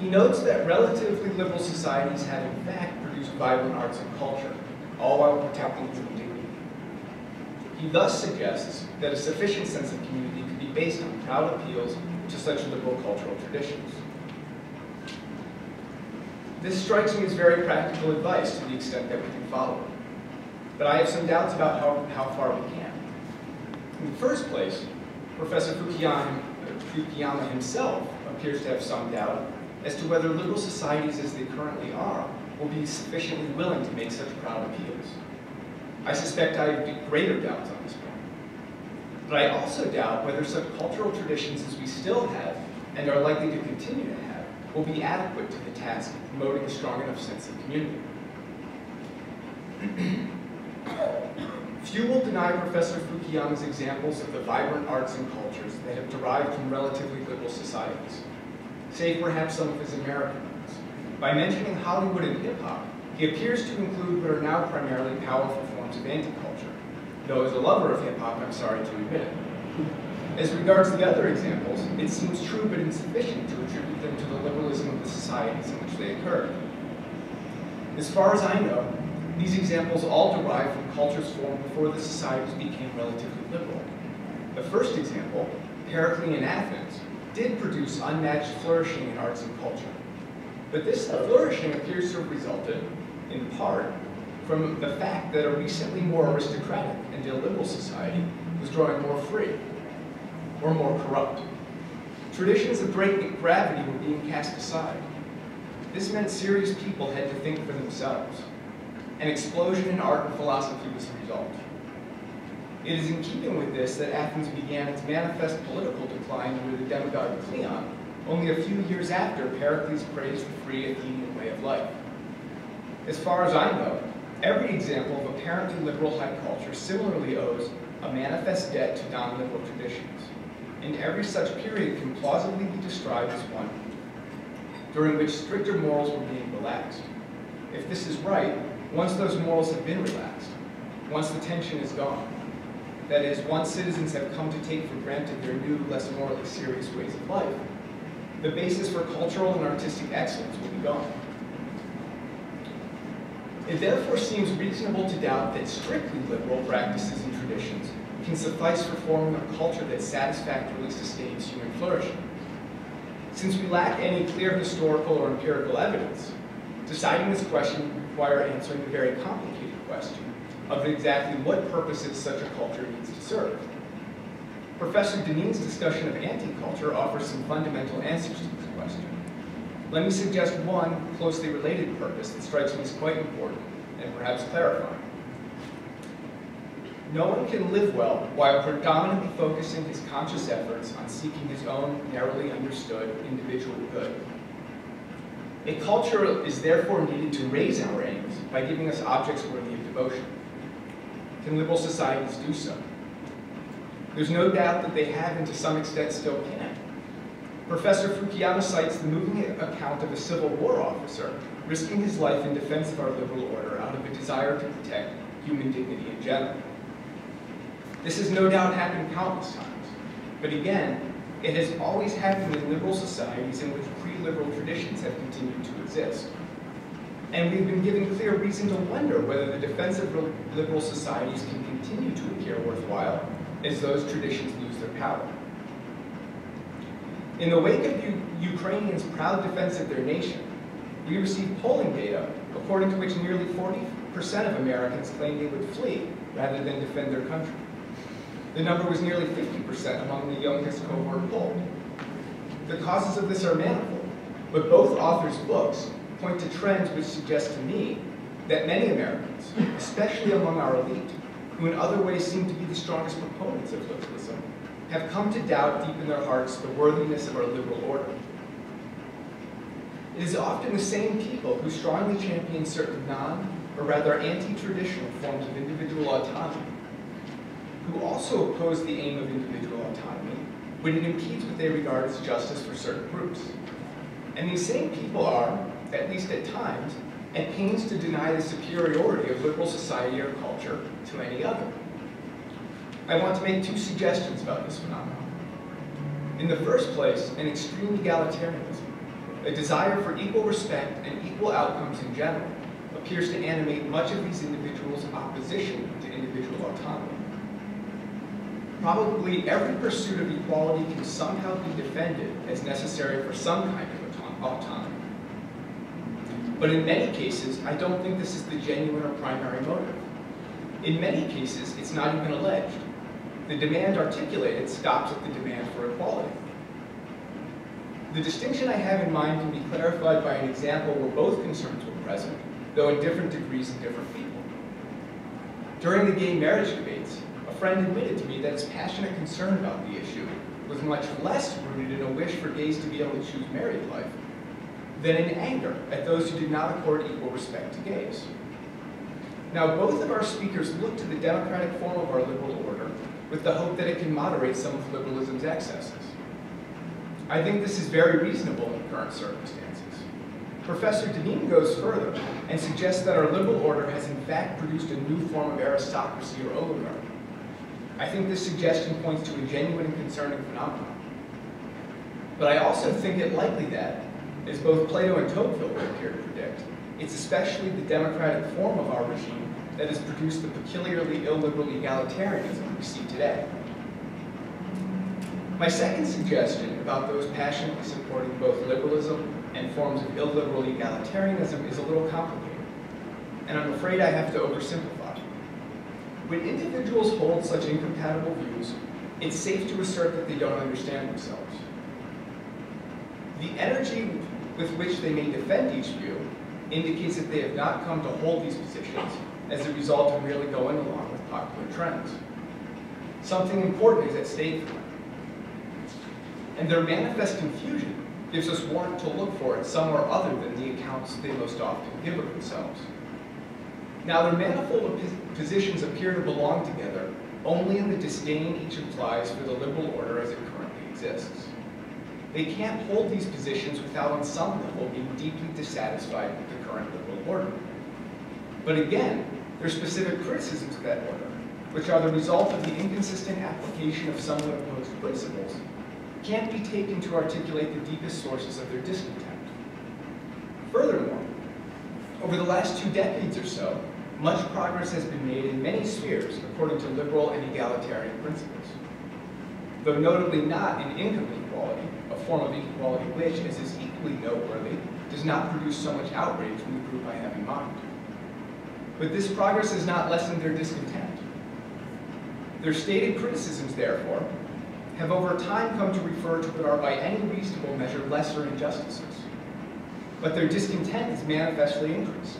Speaker 1: He notes that relatively liberal societies have in fact produced vibrant arts and culture, all while protecting human dignity. He thus suggests that a sufficient sense of community could be based on proud appeals to such liberal cultural traditions. This strikes me as very practical advice to the extent that we can follow it. But I have some doubts about how, how far we can. In the first place, Professor Fukuyama, himself appears to have some doubt as to whether liberal societies as they currently are will be sufficiently willing to make such proud appeals. I suspect I have greater doubts on this point. But I also doubt whether such cultural traditions as we still have and are likely to continue to have will be adequate to the task of promoting a strong enough sense of community. Few will deny Professor Fukuyama's examples of the vibrant arts and cultures that have derived from relatively liberal societies, save perhaps some of his American ones. By mentioning Hollywood and hip-hop, he appears to include what are now primarily powerful forms of anti-culture, though as a lover of hip-hop, I'm sorry to admit it. As regards the other examples, it seems true but insufficient to attribute them to the liberalism of the societies in which they occurred. As far as I know, these examples all derive from cultures formed before the societies became relatively liberal. The first example, Periclean Athens, did produce unmatched flourishing in arts and culture. But this flourishing appears to have resulted, in part, from the fact that a recently more aristocratic and illiberal society was growing more free, or more corrupt. Traditions of great gravity were being cast aside. This meant serious people had to think for themselves. An explosion in art and philosophy was the result. It is in keeping with this that Athens began its manifest political decline under the demagogue Cleon, only a few years after Pericles praised the free Athenian way of life. As far as I know, every example of apparently liberal high culture similarly owes a manifest debt to non-liberal traditions, and every such period can plausibly be described as one during which stricter morals were being relaxed. If this is right, once those morals have been relaxed, once the tension is gone, that is, once citizens have come to take for granted their new, less morally serious ways of life, the basis for cultural and artistic excellence will be gone. It therefore seems reasonable to doubt that strictly liberal practices and traditions can suffice for forming a culture that satisfactorily sustains human flourishing. Since we lack any clear historical or empirical evidence, deciding this question require answering the very complicated question of exactly what purposes such a culture needs to serve. Professor Deneen's discussion of anti-culture offers some fundamental answers to. Let me suggest one closely related purpose that strikes me as quite important and perhaps clarifying. No one can live well while predominantly focusing his conscious efforts on seeking his own narrowly understood individual good. A culture is therefore needed to raise our aims by giving us objects worthy of devotion. Can liberal societies do so? There's no doubt that they have and to some extent still can. Professor Fukuyama cites the moving account of a Civil War officer risking his life in defense of our liberal order out of a desire to protect human dignity in general. This has no doubt happened countless times, but again, it has always happened in liberal societies in which pre-liberal traditions have continued to exist. And we've been given clear reason to wonder whether the defense of liberal societies can continue to appear worthwhile as those traditions lose their power. In the wake of U Ukrainians' proud defense of their nation, we received polling data according to which nearly 40% of Americans claimed they would flee rather than defend their country. The number was nearly 50% among the youngest cohort polled. The causes of this are manifold, but both authors' books point to trends which suggest to me that many Americans, especially among our elite, who in other ways seem to be the strongest proponents of liberalism, have come to doubt deep in their hearts the worthiness of our liberal order. It is often the same people who strongly champion certain non, or rather anti-traditional forms of individual autonomy, who also oppose the aim of individual autonomy when it impedes what they regard as justice for certain groups. And these same people are, at least at times, at pains to deny the superiority of liberal society or culture to any other. I want to make two suggestions about this phenomenon. In the first place, an extreme egalitarianism, a desire for equal respect and equal outcomes in general, appears to animate much of these individuals' opposition to individual autonomy. Probably every pursuit of equality can somehow be defended as necessary for some kind of autonomy. But in many cases, I don't think this is the genuine or primary motive. In many cases, it's not even alleged. The demand articulated stops at the demand for equality. The distinction I have in mind can be clarified by an example where both concerns were present, though in different degrees in different people. During the gay marriage debates, a friend admitted to me that his passionate concern about the issue was much less rooted in a wish for gays to be able to choose married life than in anger at those who did not accord equal respect to gays. Now, both of our speakers look to the democratic form of our liberal order with the hope that it can moderate some of liberalism's excesses. I think this is very reasonable in current circumstances. Professor Deneen goes further and suggests that our liberal order has in fact produced a new form of aristocracy or oligarchy. I think this suggestion points to a genuine and concerning phenomenon. But I also think it likely that, as both Plato and Tocqueville would appear to predict, it's especially the democratic form of our regime that has produced the peculiarly illiberal egalitarianism we see today. My second suggestion about those passionately supporting both liberalism and forms of illiberal egalitarianism is a little complicated, and I'm afraid I have to oversimplify. When individuals hold such incompatible views, it's safe to assert that they don't understand themselves. The energy with which they may defend each view indicates that they have not come to hold these positions as a result of merely going along with popular trends. Something important is at stake for them. And their manifest confusion gives us warrant to look for it somewhere other than the accounts they most often give of themselves. Now, their manifold positions appear to belong together only in the disdain each implies for the liberal order as it currently exists. They can't hold these positions without on some level being deeply dissatisfied with the current liberal order. But again, there are specific criticisms of that order, which are the result of the inconsistent application of somewhat opposed principles, can't be taken to articulate the deepest sources of their discontent. Furthermore, over the last two decades or so, much progress has been made in many spheres according to liberal and egalitarian principles. Though notably not in income inequality, a form of inequality which, as is equally noteworthy, does not produce so much outrage from the group I have in mind. But this progress has not lessened their discontent. Their stated criticisms, therefore, have over time come to refer to what are by any reasonable measure lesser injustices. But their discontent is manifestly increased.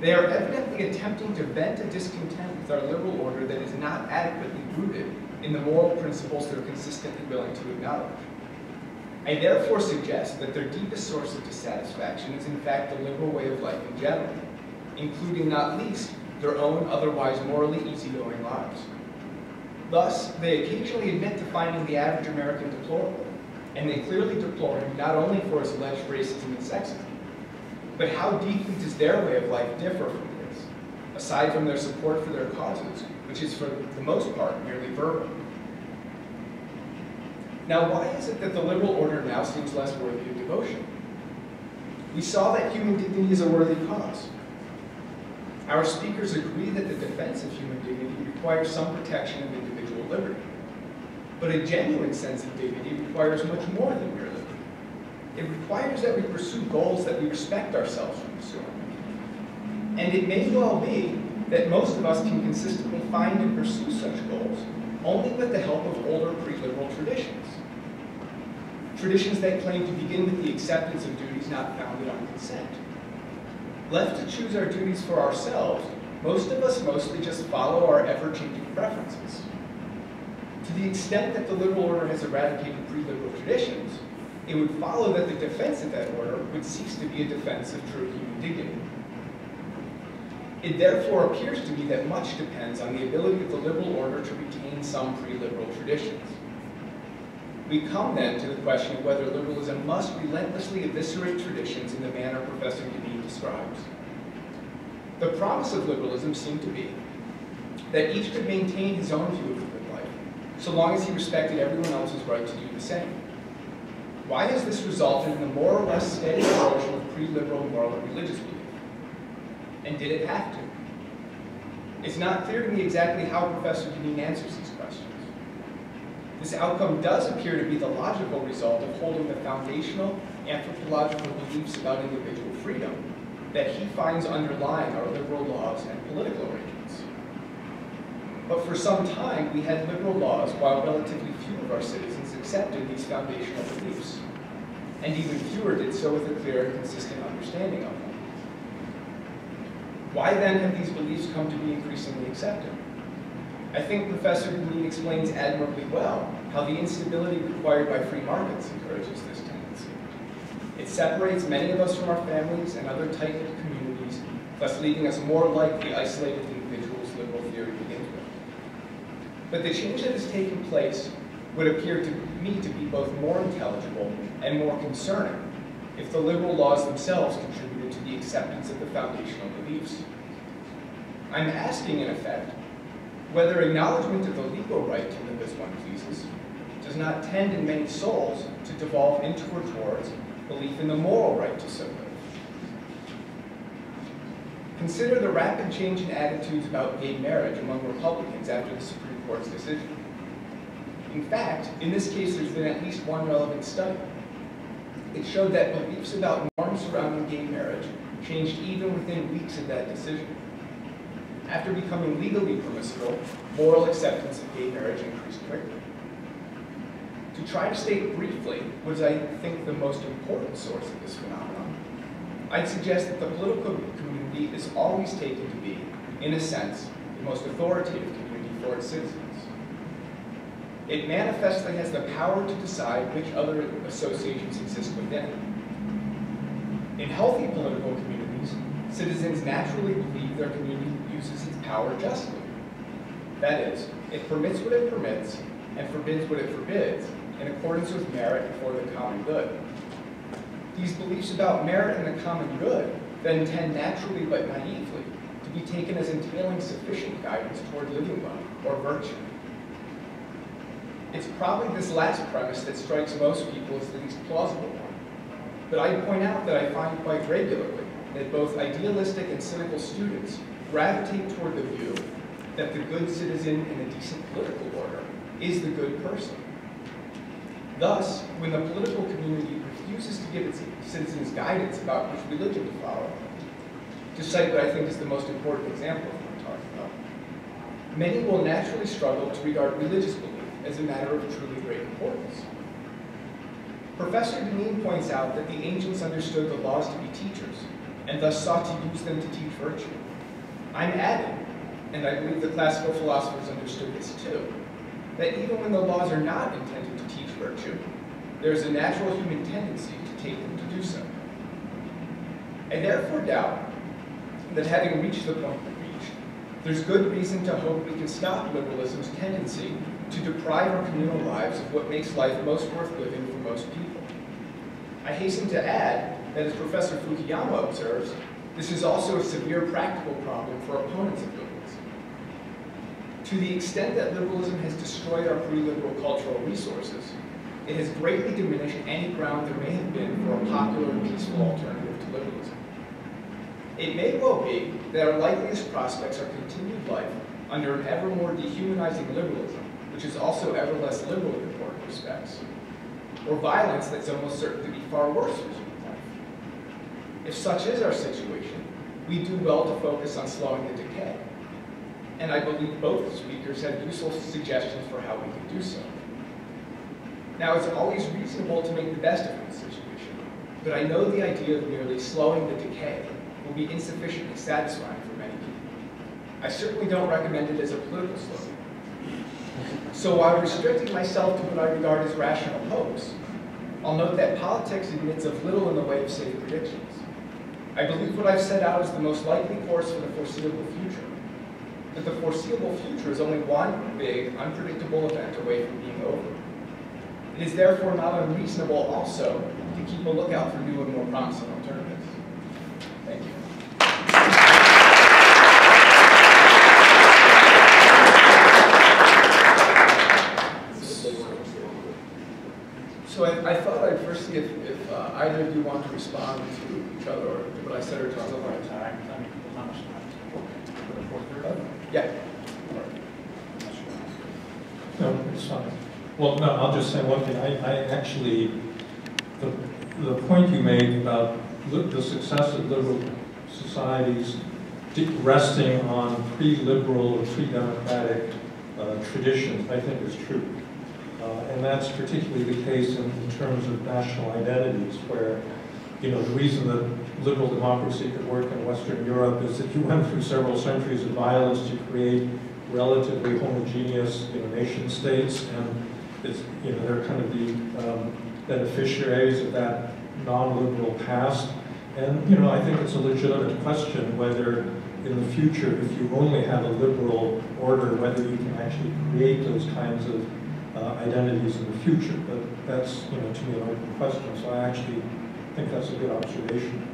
Speaker 1: They are evidently attempting to vent a discontent with our liberal order that is not adequately rooted in the moral principles they're consistently willing to acknowledge. I therefore suggest that their deepest source of dissatisfaction is in fact the liberal way of life in general, including not least their own otherwise morally easygoing lives. Thus, they occasionally admit to finding the average American deplorable, and they clearly deplore him not only for his alleged racism and sexism, but how deeply does their way of life differ from his, aside from their support for their causes, which is for the most part merely verbal. Now, why is it that the liberal order now seems less worthy of devotion? We saw that human dignity is a worthy cause. Our speakers agree that the defense of human dignity requires some protection of individual liberty. But a genuine sense of dignity requires much more than mere liberty. It requires that we pursue goals that we respect ourselves from pursuing. And it may well be that most of us can consistently find and pursue such goals only with the help of older pre-liberal traditions. Traditions that claim to begin with the acceptance of duties not founded on consent. Left to choose our duties for ourselves, most of us mostly just follow our ever-changing preferences. To the extent that the liberal order has eradicated pre-liberal traditions, it would follow that the defense of that order would cease to be a defense of true human dignity. It therefore appears to me that much depends on the ability of the liberal order to retain some pre-liberal traditions. We come then to the question of whether liberalism must relentlessly eviscerate traditions in the manner Professor Deneen describes. The promise of liberalism seemed to be that each could maintain his own view of good life, so long as he respected everyone else's right to do the same. Why has this resulted in the more or less steady erosion of pre-liberal moral and religious belief? And did it have to? It's not clear to me exactly how Professor Deneen answers these questions. This outcome does appear to be the logical result of holding the foundational anthropological beliefs about individual freedom that he finds underlying our liberal laws and political arrangements. But for some time, we had liberal laws while relatively few of our citizens accepted these foundational beliefs, and even fewer did so with a clear and consistent understanding of them. Why then have these beliefs come to be increasingly accepted? I think Professor Deneen explains admirably well how the instability required by free markets encourages this tendency. It separates many of us from our families and other tight-knit communities, thus leaving us more like the isolated individuals liberal theory begins with. But the change that has taken place would appear to me to be both more intelligible and more concerning if the liberal laws themselves contributed to the acceptance of the foundational beliefs. I'm asking, in effect, whether acknowledgement of the legal right to live as one pleases does not tend in many souls to devolve into or towards belief in the moral right to so live. Consider the rapid change in attitudes about gay marriage among Republicans after the Supreme Court's decision. In fact, in this case, there's been at least one relevant study. It showed that beliefs about norms surrounding gay marriage changed even within weeks of that decision. After becoming legally permissible, moral acceptance of gay marriage increased quickly. To try to state briefly what I think, the most important source of this phenomenon, I'd suggest that the political community is always taken to be, in a sense, the most authoritative community for its citizens. It manifestly has the power to decide which other associations exist within it. In healthy political communities, citizens naturally believe their community uses its power justly. That is, it permits what it permits and forbids what it forbids in accordance with merit for the common good. These beliefs about merit and the common good then tend naturally but naively to be taken as entailing sufficient guidance toward living well or virtue. It's probably this last premise that strikes most people as the least plausible one. But I point out that I find quite regularly that both idealistic and cynical students gravitate toward the view that the good citizen in a decent political order is the good person. Thus, when the political community refuses to give its citizens guidance about which religion to follow, to cite what I think is the most important example of what I'm talking about, many will naturally struggle to regard religious belief as a matter of truly great importance. Professor Deneen points out that the ancients understood the laws to be teachers, and thus sought to use them to teach virtue. I'm adding, and I believe the classical philosophers understood this too, that even when the laws are not intended to teach virtue, there is a natural human tendency to take them to do so. I therefore doubt that having reached the point we reached, there's good reason to hope we can stop liberalism's tendency to deprive our communal lives of what makes life most worth living for most people. I hasten to add that as Professor Fukuyama observes, this is also a severe practical problem for opponents of liberalism. To the extent that liberalism has destroyed our pre-liberal cultural resources, it has greatly diminished any ground there may have been for a popular and peaceful alternative to liberalism. It may well be that our likeliest prospects are continued life under an ever more dehumanizing liberalism, which is also ever less liberal in important respects, or violence that's almost certain to be far worse. If such is our situation, we do well to focus on slowing the decay, and I believe both speakers have useful suggestions for how we can do so. Now, it's always reasonable to make the best of the situation, but I know the idea of merely slowing the decay will be insufficiently satisfying for many people. I certainly don't recommend it as a political slogan. So while restricting myself to what I regard as rational hopes, I'll note that politics admits of little in the way of safe predictions. I believe what I've set out is the most likely course for the foreseeable future. But the foreseeable future is only one big, unpredictable event away from being over. It is therefore not unreasonable also to keep a lookout for new and more promising alternatives. Thank you. So I, I thought I'd first see if, if uh, either of you want to respond to each other I said or to
Speaker 2: Sounds time, I mean, how much time? For the fourth
Speaker 1: Yeah.
Speaker 3: No, it's fine. Well, no, I'll just say one thing. I, I actually, the, the point you made about the success of liberal societies resting on pre-liberal or pre-democratic uh, traditions, I think is true. Uh, and that's particularly the case in, in terms of national identities, where, you know, the reason that liberal democracy could work in Western Europe is that you went through several centuries of violence to create relatively homogeneous, you know, nation states, and you know, they're kind of the um, beneficiaries of that non-liberal past. And, you know, I think it's a legitimate question whether in the future, if you only have a liberal order, whether you can actually create those kinds of uh, identities in the future. But that's, you know, to me, an open question, so I actually think that's a good observation.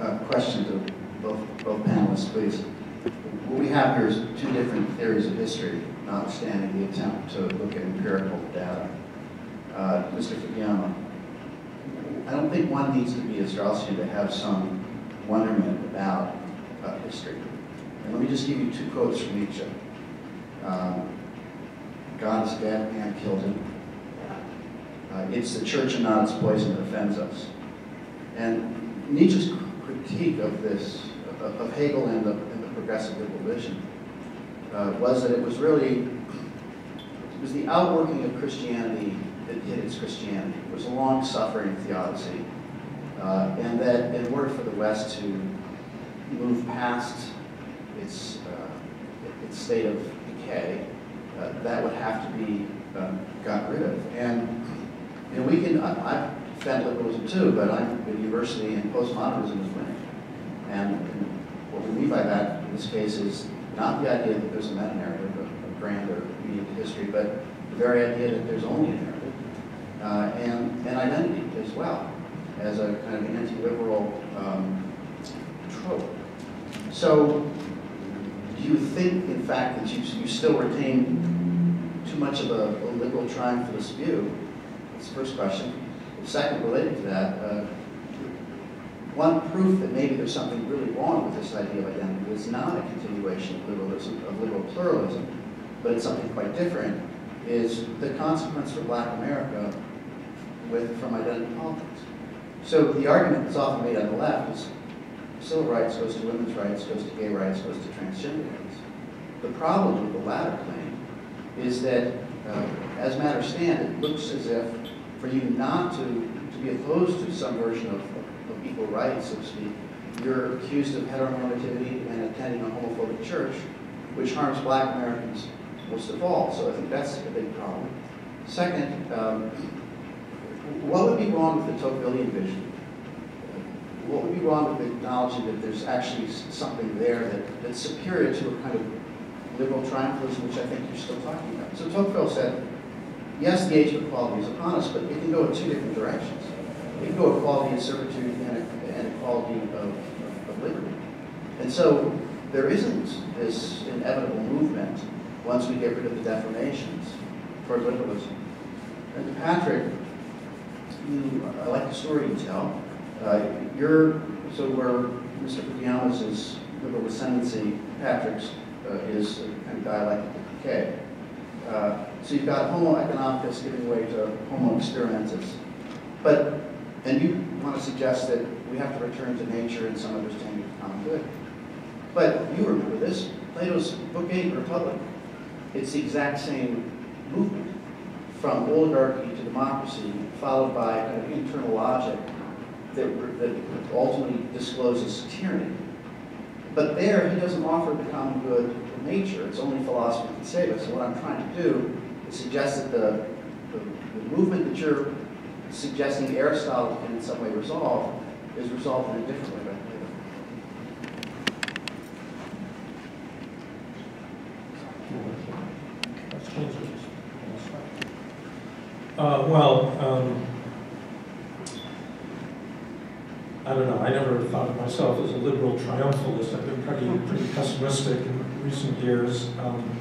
Speaker 4: Uh, Question to both, both panelists, please. What we have here is two different theories of history, notwithstanding the attempt to look at empirical data. Uh, Mr. Fukuyama, I don't think one needs to be a Straussian to have some wonderment about uh, history. And let me just give you two quotes from Nietzsche. Um, God is dead, man killed him. Uh, it's the church and not its poison that offends us. And Nietzsche's critique of this, of, Hegel and the, and the progressive vision, uh, was that it was really, it was the outworking of Christianity that hid its Christianity. It was a long-suffering theodicy. Uh, and that in order for the West to move past its, uh, its state of decay, uh, that would have to be um, got rid of. And know, we can, I, I defend liberalism too, but I'm at university and postmodernism is winning. And, what we mean by that in this case is not the idea that there's a meta-narrative, a grander meaning to history, but the very idea that there's only a narrative, uh, and, and identity as well, as a kind of anti-liberal um, trope. So, do you think, in fact, that you, you still retain too much of a, a liberal triumphalist view? That's the first question. The second, related to that, uh, one proof that maybe there's something really wrong with this idea of identity is not a continuation of liberalism, of liberal pluralism, but it's something quite different, is the consequence for black America with, from identity politics. So the argument that's often made on the left is civil rights goes to women's rights, goes to gay rights, goes to transgender rights. The problem with the latter claim is that, uh, as matters stand, it looks as if for you not to, to be opposed to some version of, of equal rights, so to speak, you're accused of heteronormativity and attending a homophobic church, which harms black Americans most of all. So I think that's a big problem. Second, um, what would be wrong with the Tocquevillian vision? What would be wrong with acknowledging that there's actually something there that, that's superior to a kind of liberal triumphalism, which I think you're still talking about? So Tocqueville said, yes, the age of equality is upon us, but it can go in two different directions. Equality of servitude and, and equality of, of, liberty. And so there isn't this inevitable movement once we get rid of the deformations toward liberalism. And Patrick, you, I like the story you tell. Uh, you're, so where Mr. Fukuyama's is liberal ascendancy, Patrick's uh, is kind of dialectical decay. Uh, so you've got Homo economicus giving way to Homo experimentus. But, and you want to suggest that we have to return to nature and some understanding of common good. But you remember this, Plato's Book 8, Republic. It's the exact same movement, from oligarchy to democracy, followed by kind of internal logic that, that ultimately discloses tyranny. But there, he doesn't offer the common good of nature. It's only philosophy can save us. So what I'm trying to do is suggest that the, the, the movement that you're suggesting Aristotle can in some way resolve is resolved in a different way.
Speaker 3: Uh, well, um, I don't know, I never thought of myself as a liberal triumphalist. I've been pretty, pretty pessimistic in recent years. Um,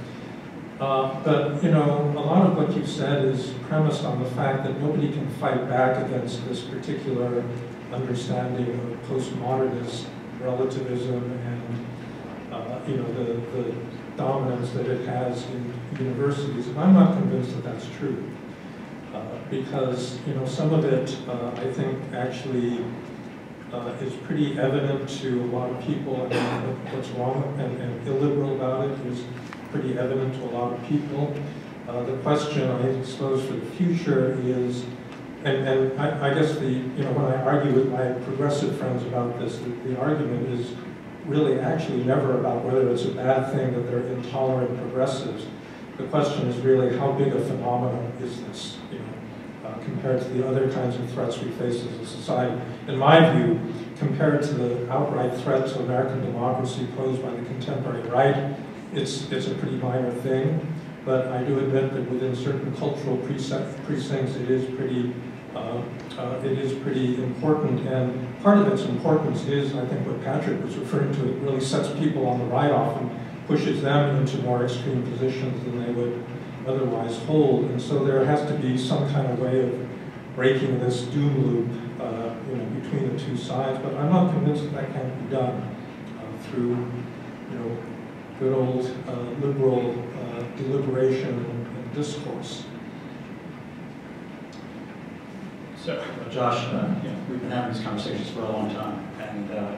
Speaker 3: uh, but, you know, a lot of what you've said is premised on the fact that nobody can fight back against this particular understanding of postmodernist relativism and, uh, you know, the, the dominance that it has in universities. And I'm not convinced that that's true. Uh, because, you know, some of it, uh, I think, actually uh, is pretty evident to a lot of people. Mean, what's wrong and, and illiberal about it is pretty evident to a lot of people. Uh, the question, I suppose, for the future is, and, and I, I, guess the, you know, when I argue with my progressive friends about this, the, the argument is really actually never about whether it's a bad thing that they're intolerant progressives. The question is really how big a phenomenon is this, you know, uh, compared to the other kinds of threats we face as a society. In my view, compared to the outright threat to American democracy posed by the contemporary right, it's, it's a pretty minor thing, but I do admit that within certain cultural precincts, it is pretty, uh, uh, it is pretty important. And part of its importance is, I think, what Patrick was referring to. It really sets people on the right off and pushes them into more extreme positions than they would otherwise hold. And so there has to be some kind of way of breaking this doom loop, uh, you know, between the two sides. But I'm not convinced that that can't be done uh, through, you know, good old uh, liberal uh, deliberation and discourse.
Speaker 2: So, uh, Josh, uh, we've been having these conversations for a long time, and uh,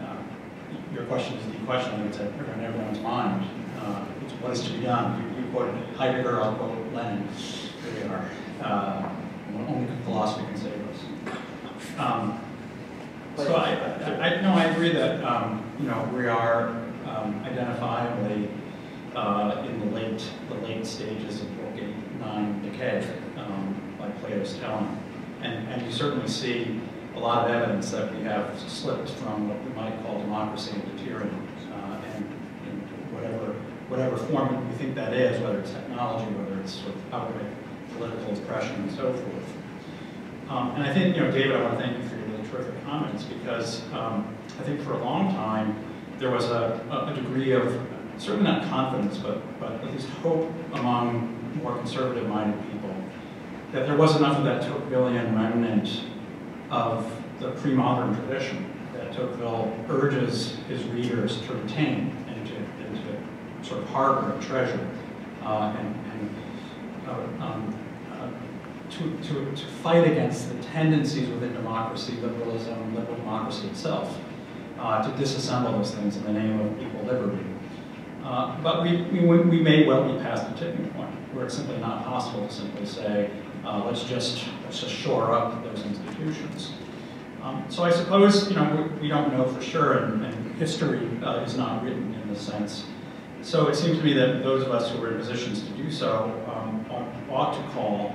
Speaker 2: uh, your question is the question that's on everyone's mind. it's what is to be done? You, you quoted Heidegger, I'll quote Lenin. Here we are. only philosophy can save us. Um, so I, I, I, no, I agree that um, you know we are um, identifiably uh, in the late the late stages of Book 8, 9 decay, um, like Plato's telling. And, and you certainly see a lot of evidence that we have slipped from what we might call democracy into tyranny. Uh, and, and whatever, whatever form we think that is, whether it's technology, whether it's sort of outright political oppression and so forth. Um, and I think, you know, David, I want to thank you for your really terrific comments because um, I think for a long time, there was a, a degree of, certainly not confidence, but, but at least hope among more conservative-minded people that there was enough of that Tocquevillian remnant of the pre-modern tradition that Tocqueville urges his readers to retain and to, and to sort of harbor and treasure uh, and, and uh, um, uh, to, to, to fight against the tendencies within democracy, liberalism, liberal democracy itself, uh, to disassemble those things in the name of equal liberty. Uh, but we, we, we may well be past the tipping point where it's simply not possible to simply say, uh, let's just let's just shore up those institutions. Um, so I suppose you know we, we don't know for sure, and, and history uh, is not written in this sense. So it seems to me that those of us who are in positions to do so um, ought, ought to call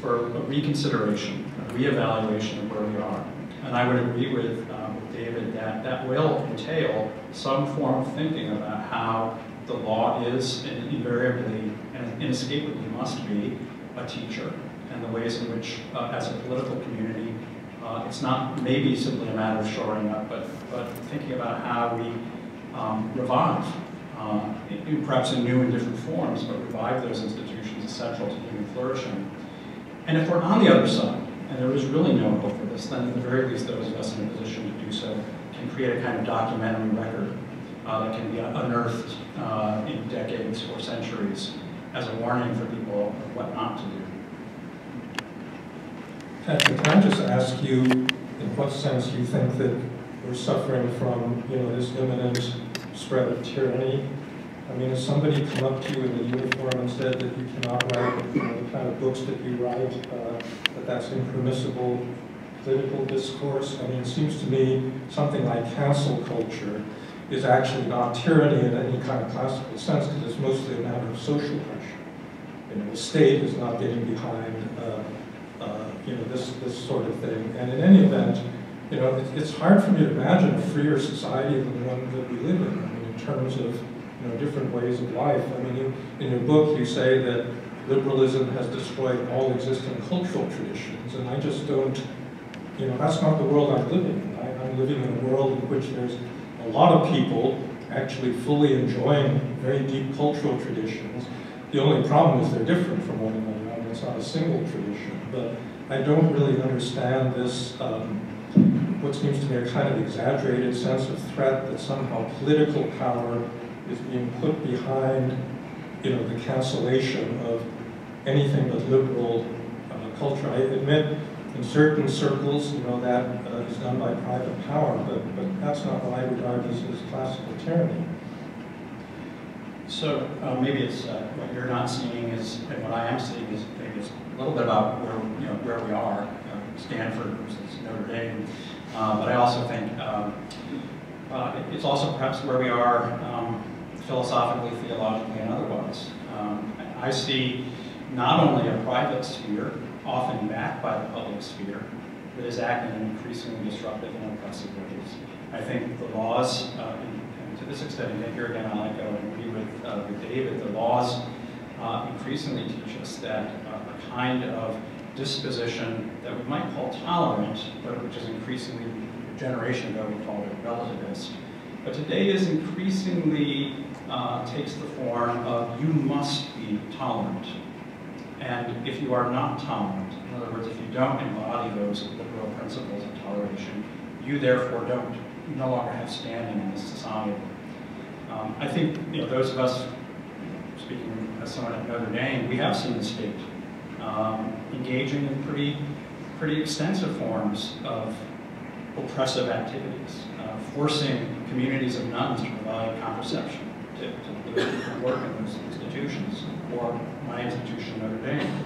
Speaker 2: for a reconsideration, a reevaluation of where we are. And I would agree with um, David, that that will entail some form of thinking about how the law is and invariably and inescapably must be a teacher, and the ways in which, uh, as a political community, uh, it's not maybe simply a matter of shoring up, but, but thinking about how we um, revive, uh, in, perhaps in new and different forms, but revive those institutions essential to human flourishing. And if we're on the other side, and there is really no hope for this, then at the very least those of us in a position to do so can create a kind of documentary record uh, that can be unearthed uh, in decades or centuries as a warning for people of what not to do.
Speaker 3: Patrick, can I just ask you in what sense you think that we're suffering from, you know, this imminent spread of tyranny. I mean, has somebody come up to you in the uniform and said that you cannot write you know, the kind of books that you write, uh, that that's impermissible political discourse? I mean, it seems to me something like cancel culture is actually not tyranny in any kind of classical sense because it's mostly a matter of social pressure. You know, the state is not getting behind, uh, uh, you know, this, this sort of thing. And in any event, you know, it's, it's hard for me to imagine a freer society than the one that we live in. I mean, in terms of, you know, different ways of life. I mean, you, in your book, you say that liberalism has destroyed all existing cultural traditions, and I just don't, you know, that's not the world I'm living in. I, I'm living in a world in which there's a lot of people actually fully enjoying very deep cultural traditions. The only problem is they're different from one another. I mean, it's not a single tradition. But I don't really understand this, um, what seems to me a kind of exaggerated sense of threat that somehow political power is being put behind, you know, the cancellation of anything but liberal uh, culture. I admit in certain circles, you know, that uh, is done by private power, but, but that's not what I regard as, as classical tyranny.
Speaker 2: So uh, maybe it's uh, what you're not seeing is, and what I am seeing is maybe it's a little bit about where you know where we are, uh, Stanford versus Notre Dame. Uh, but I also think um, it's also perhaps where we are um, philosophically, theologically, and otherwise. Um, I see not only a private sphere often backed by the public sphere, that is acting in increasingly disruptive and oppressive ways. I think the laws, uh, and, to this extent, and here again I'll and agree with, uh, with David, the laws uh, increasingly teach us that uh, a kind of disposition that we might call tolerant, but which is increasingly, a generation ago we called it relativist, but today is increasingly uh, takes the form of you must be tolerant and if you are not tolerant, in other words, if you don't embody those liberal principles of toleration, you therefore don't, you no longer have standing in this society. Um, I think, you know, those of us, speaking as someone at Notre Dame, we have seen the state um, engaging in pretty, pretty extensive forms of oppressive activities, uh, forcing communities of nuns to provide contraception work in those institutions, or my institution, Notre Dame.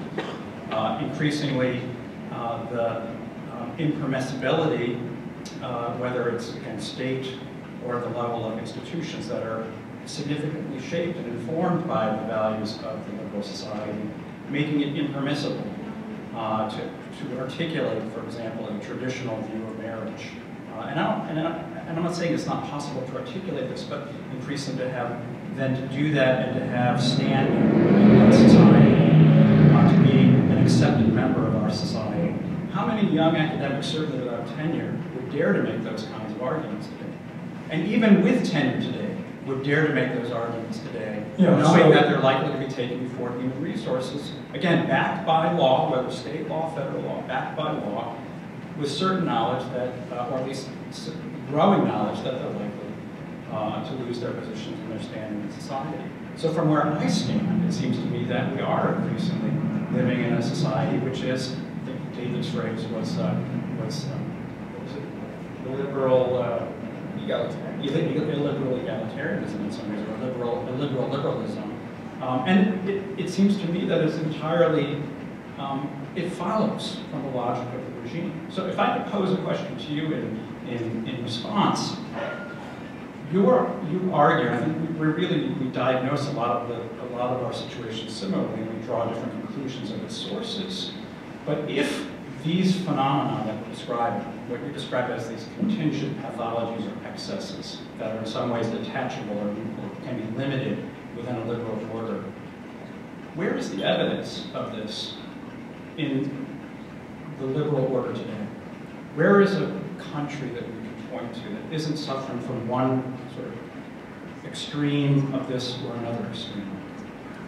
Speaker 2: Uh, increasingly, uh, the uh, impermissibility, uh, whether it's against state or the level of institutions that are significantly shaped and informed by the values of the liberal society, making it impermissible uh, to, to articulate, for example, a traditional view of marriage. Uh, and, I and, I, and I'm not saying it's not possible to articulate this, but increasingly to have then to do that and to have standing in society, uh, to be an accepted member of our society. How many young academics, certainly without tenure, would dare to make those kinds of arguments today? And even with tenure today, would dare to make those arguments today, yeah, knowing so, that they're likely to be taken before human resources, again, backed by law, whether state law, federal law, backed by law, with certain knowledge that, uh, or at least growing knowledge that they're likely uh, to lose their positions and their standing in society. So from where I stand, it seems to me that we are increasingly living in a society which is, I think David's phrase was, uh, was, um, what was it? The liberal, uh, illiberal egalitarianism in some ways, or liberal, illiberal liberalism. Um, and it, it seems to me that it's entirely, um, it follows from the logic of the regime. So if I could pose a question to you in, in, in response, you are you argue, I think we really we diagnose a lot of the a lot of our situations similarly, and we draw different conclusions of its sources. But if these phenomena that we describe, what you describe as these contingent pathologies or excesses that are in some ways detachable or, can be limited within a liberal order, where is the evidence of this in the liberal order today? Where is a country that we can point to that isn't suffering from one extreme of this or another extreme.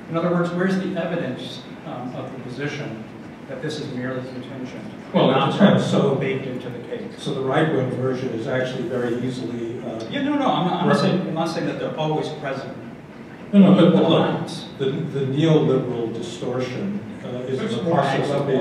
Speaker 2: In other words, where's the evidence um, of the position that this is merely contingent?
Speaker 3: Well, depends.
Speaker 2: So baked into the cake.
Speaker 3: So the right-wing version is actually very easily. Uh,
Speaker 2: yeah, no, no. I'm not, I'm not, saying, I'm not saying that they're always present.
Speaker 3: No, no, but, but look, the, the neoliberal distortion uh, is
Speaker 2: in the process of being.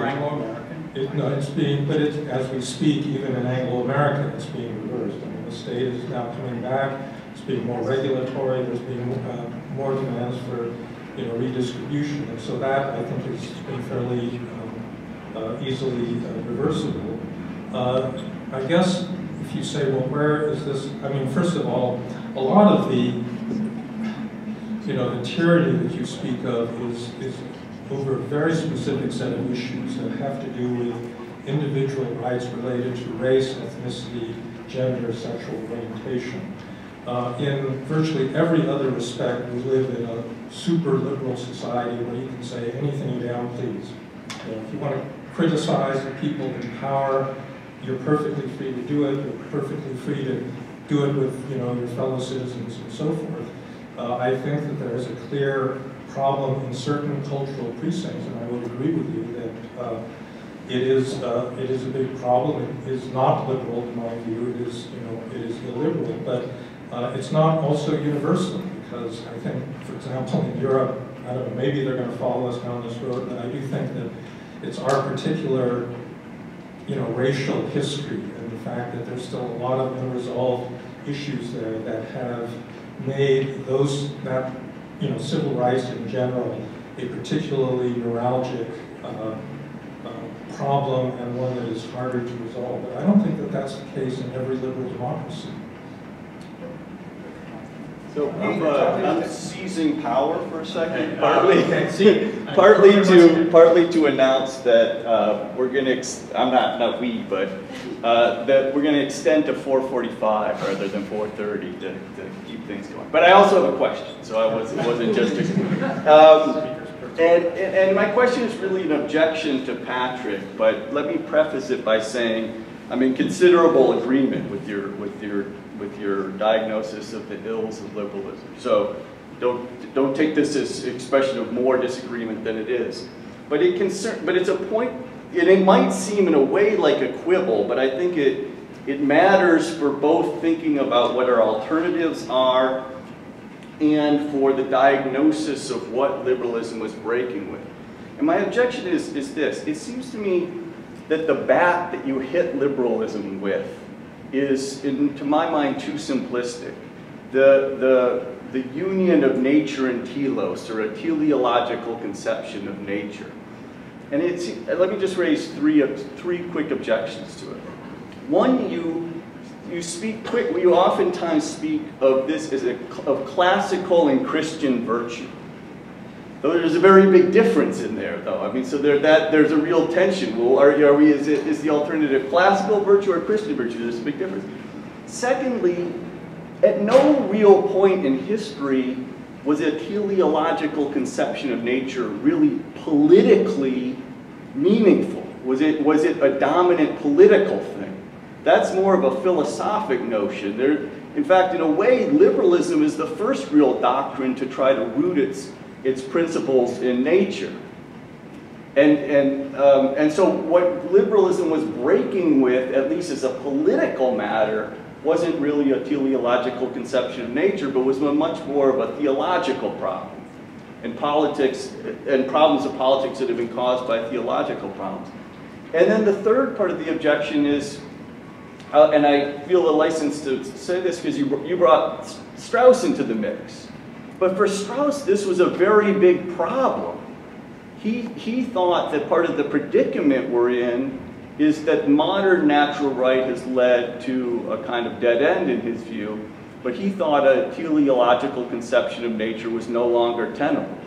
Speaker 3: It, no, it's being, but it's, as we speak, even in Anglo-American, it's being reversed. I mean, the state is now coming back, being more regulatory, there's being uh, more demands for, you know, redistribution. And so that, I think, has been fairly um, uh, easily uh, reversible. Uh, I guess if you say, well, where is this? I mean, first of all, a lot of the, you know, the tyranny that you speak of is, is over a very specific set of issues that have to do with individual rights related to race, ethnicity, gender, sexual orientation. Uh, in virtually every other respect, we live in a super liberal society where you can say anything you damn please. You know, if you want to criticize the people in power, you're perfectly free to do it. You're perfectly free to do it with you know your fellow citizens and so forth. Uh, I think that there is a clear problem in certain cultural precincts, and I would agree with you that uh, it is uh, it is a big problem. It is not liberal in my view. It is you know it is illiberal, but uh, it's not also universal because I think, for example, in Europe, I don't know, maybe they're going to follow us down this road, but I do think that it's our particular you know, racial history and the fact that there's still a lot of unresolved issues there that have made those, that, you know, civil rights in general a particularly neuralgic uh, uh, problem and one that is harder to resolve. But I don't think that that's the case in every liberal democracy.
Speaker 5: So I'm, uh, I'm seizing power for a second, partly, partly to, partly to announce that uh, we're going to, I'm not, not we, but uh, that we're going to extend to 4:45 rather than 4:30 to, to keep things going. But I also have a question, so I was, it wasn't just, a- um, and, and and my question is really an objection to Patrick, but let me preface it by saying I'm in considerable agreement with your, with your, with your diagnosis of the ills of liberalism. So don't, don't take this as expression of more disagreement than it is. But it concern, but it's a point, and it might seem in a way like a quibble, but I think it, it matters for both thinking about what our alternatives are and for the diagnosis of what liberalism was breaking with. And my objection is, is this. It seems to me that the bat that you hit liberalism with is, in, to my mind, too simplistic. The, the, the union of nature and telos, or a teleological conception of nature. And it's, let me just raise three, three quick objections to it. One, you you speak quick, you oftentimes speak of this as a, of classical and Christian virtue. There's a very big difference in there, though. I mean, so there, that, there's a real tension. Well, are, are we, is, it, is the alternative classical virtue or Christian virtue? There's a big difference. Secondly, at no real point in history was a teleological conception of nature really politically meaningful. Was it, was it a dominant political thing? That's more of a philosophic notion. There, in fact, in a way, liberalism is the first real doctrine to try to root its, its principles in nature. And, and, um, and so what liberalism was breaking with, at least as a political matter, wasn't really a teleological conception of nature, but was much more of a theological problem. And politics, and problems of politics that have been caused by theological problems. And then the third part of the objection is uh, and I feel a license to say this because you, you brought Strauss into the mix. But for Strauss, this was a very big problem. He, he thought that part of the predicament we're in is that modern natural right has led to a kind of dead end in his view, but he thought a teleological conception of nature was no longer tenable.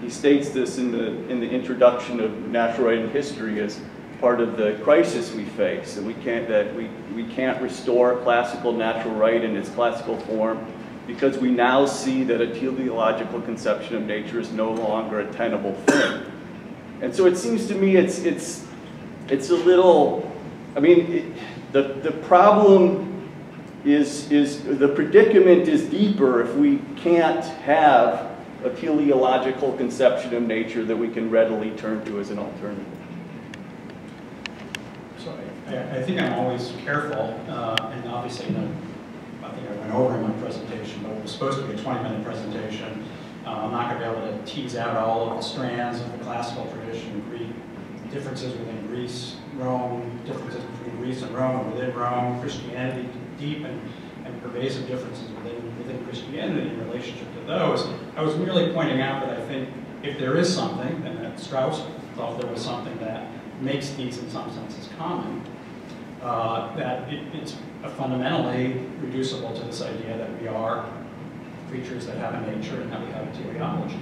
Speaker 5: He states this in the, in the introduction of Natural Right and History as part of the crisis we face, that we can't, that we, we can't restore classical natural right in its classical form because we now see that a teleological conception of nature is no longer a tenable thing. And so it seems to me it's, it's, it's a little, I mean, it, the, the problem is, is, the predicament is deeper if we can't have a teleological conception of nature that we can readily turn to as an alternative.
Speaker 2: So I, I think I'm always careful, uh, and obviously, you I think I went over in my presentation, was supposed to be a 20-minute presentation. Uh, I'm not going to be able to tease out all of the strands of the classical tradition, Greek, differences within Greece, Rome, differences between Greece and Rome, and within Rome, Christianity, deep and, and pervasive differences within, within Christianity in relationship to those. I was merely pointing out that I think if there is something, and that Strauss thought there was something that makes these in some senses common, uh, that it, it's fundamentally reducible to this idea that we are creatures that have a nature and that we have a teleology.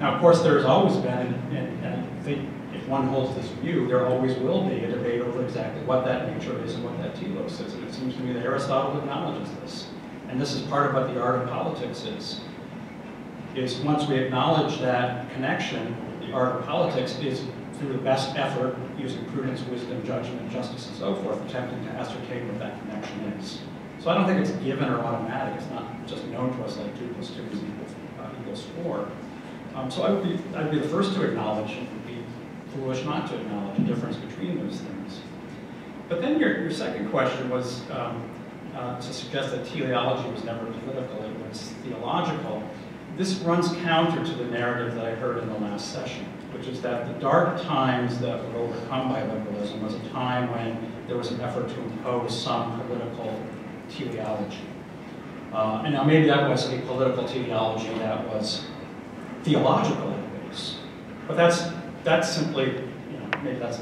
Speaker 2: Now, of course, there's always been, and, and, and I think if one holds this view, there always will be a debate over exactly what that nature is and what that telos is. And it seems to me that Aristotle acknowledges this. And this is part of what the art of politics is. Is once we acknowledge that connection, the art of politics is through the best effort, using prudence, wisdom, judgment, justice, and so forth, attempting to ascertain what that connection is. So I don't think it's given or automatic. It's not just known to us like 2 plus 2 is equal, uh, equals 4. Um, so I would be, I'd be the first to acknowledge, it would be foolish not to acknowledge the difference between those things. But then your, your second question was um, uh, to suggest that teleology was never political, it was theological. This runs counter to the narrative that I heard in the last session, which is that the dark times that were overcome by liberalism was a time when there was an effort to impose some political teleology. Uh, and now maybe that was a political teleology that was theological in ways. But that's, that's simply, you know, maybe that's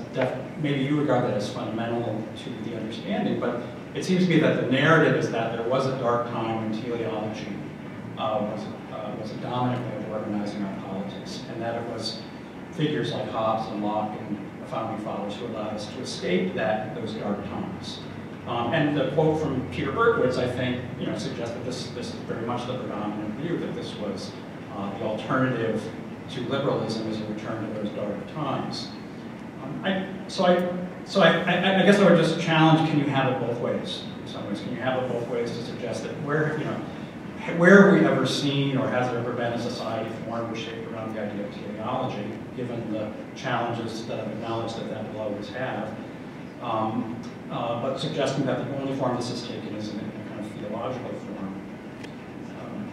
Speaker 2: maybe you regard that as fundamental to the understanding, but it seems to me that the narrative is that there was a dark time when teleology uh, was, uh, was a dominant way of organizing our politics, and that it was figures like Hobbes and Locke and the founding fathers who allowed us to escape that those dark times. Um, and the quote from Peter Berkowitz, I think, you know, suggests that this, this is very much the predominant view, that this was uh, the alternative to liberalism as a return to those dark times. Um, I, so I, so I, I, I, guess I would just challenge, can you have it both ways? In some ways, can you have it both ways to suggest that where, you know, where have we ever seen or has there ever been a society formed or shaped around the idea of teleology, given the challenges that I've acknowledged that that will always have, um, uh, but suggesting that the only form this is taken is in a kind of theological form. Um,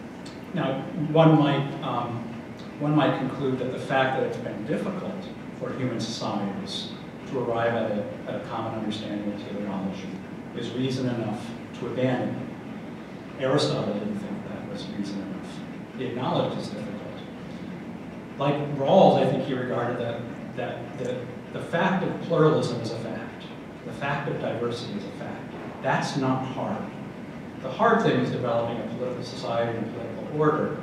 Speaker 2: now, one might, um, one might conclude that the fact that it's been difficult for human societies to arrive at a, at a common understanding of teleology is reason enough to abandon it. Aristotle didn't think that was reason enough. He acknowledged it's difficult. Like Rawls, I think he regarded that, that the, the fact of pluralism is a fact. The fact of diversity is a fact. That's not hard. The hard thing is developing a political society and a political order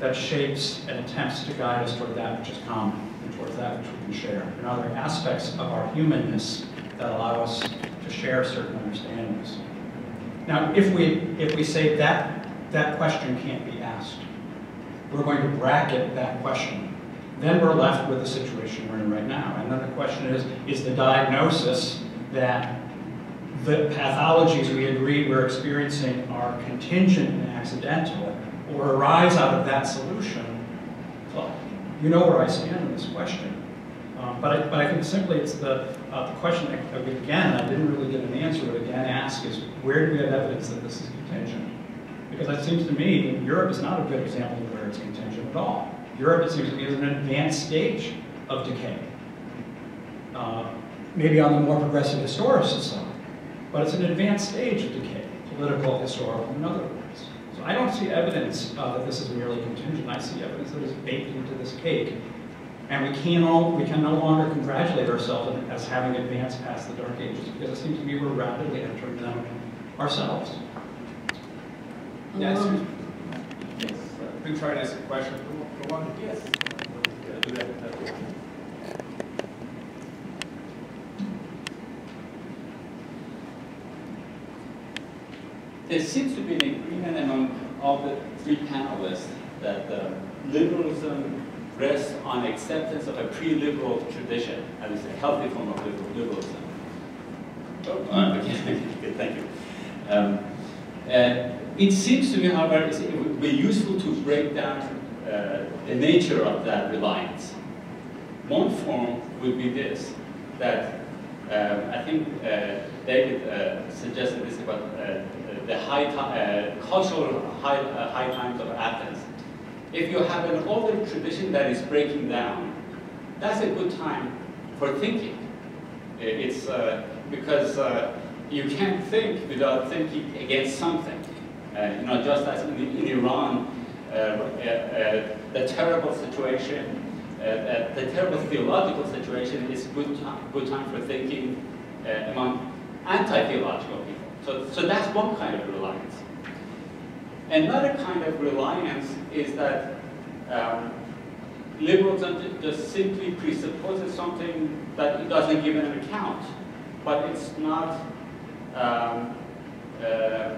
Speaker 2: that shapes and attempts to guide us toward that which is common and towards that which we can share, and other aspects of our humanness that allow us to share certain understandings. Now, if we, if we say that that question can't be asked, we're going to bracket that question. Then we're left with the situation we're in right now. And then the question is, is the diagnosis that the pathologies we agree we're experiencing are contingent and accidental or arise out of that solution, well, you know where I stand on this question. Um, but, I, but I think simply it's the, uh, the question that, again, I didn't really get an answer, but again ask is where do we have evidence that this is contingent? Because it seems to me Europe is not a good example of where it's contingent at all. Europe, it seems to me, is an advanced stage of decay. Uh, maybe on the more progressive historicist side, but it's an advanced stage of decay, political, historical, and other ways. So I don't see evidence uh, that this is merely contingent. I see evidence that is baked into this cake. And we can, all, we can no longer congratulate ourselves as having advanced past the Dark Ages because it seems to me we're rapidly entering them ourselves.
Speaker 1: Yes. Um, yes. I've been trying to ask a question. Go on. Yes.
Speaker 6: There seems to be an agreement among all the three panelists that liberalism rests on acceptance of a pre-liberal tradition, at least a healthy form of liberalism. Oh, okay, good, thank you. Um, uh, it seems to me, however, it would be useful to break down uh, the nature of that reliance. One form would be this, that um, I think uh, David uh, suggested this about the high uh, cultural high, uh, high times of Athens. If you have an older tradition that is breaking down, that's a good time for thinking. It's uh, because uh, you can't think without thinking against something. Uh, you know, just as in, in Iran, uh, the terrible situation, the terrible theological situation is good time, good time for thinking among anti-theological people. So, so that's one kind of reliance. Another kind of reliance is that um, liberalism just simply presupposes something that it doesn't give an account, but it's not um, uh,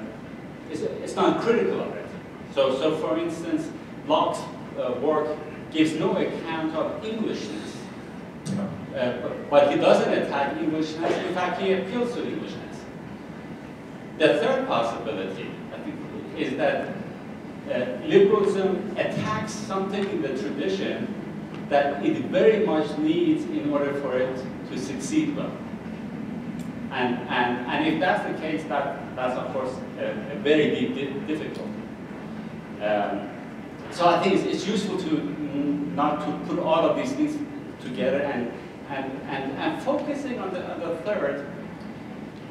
Speaker 6: it's, it's not critical of it. So, so for instance, Locke's uh, work gives no account of Englishness. Uh, but, but, he doesn't attack Englishness, in fact he appeals to Englishness. The third possibility, I think, is that uh, liberalism attacks something in the tradition that it very much needs in order for it to succeed well. And, and, and if that's the case, that, that's of course a, a very deep di difficult. Um, so I think it's, it's, useful to not to put all of these things together and, and, and, and focusing on the, on the third,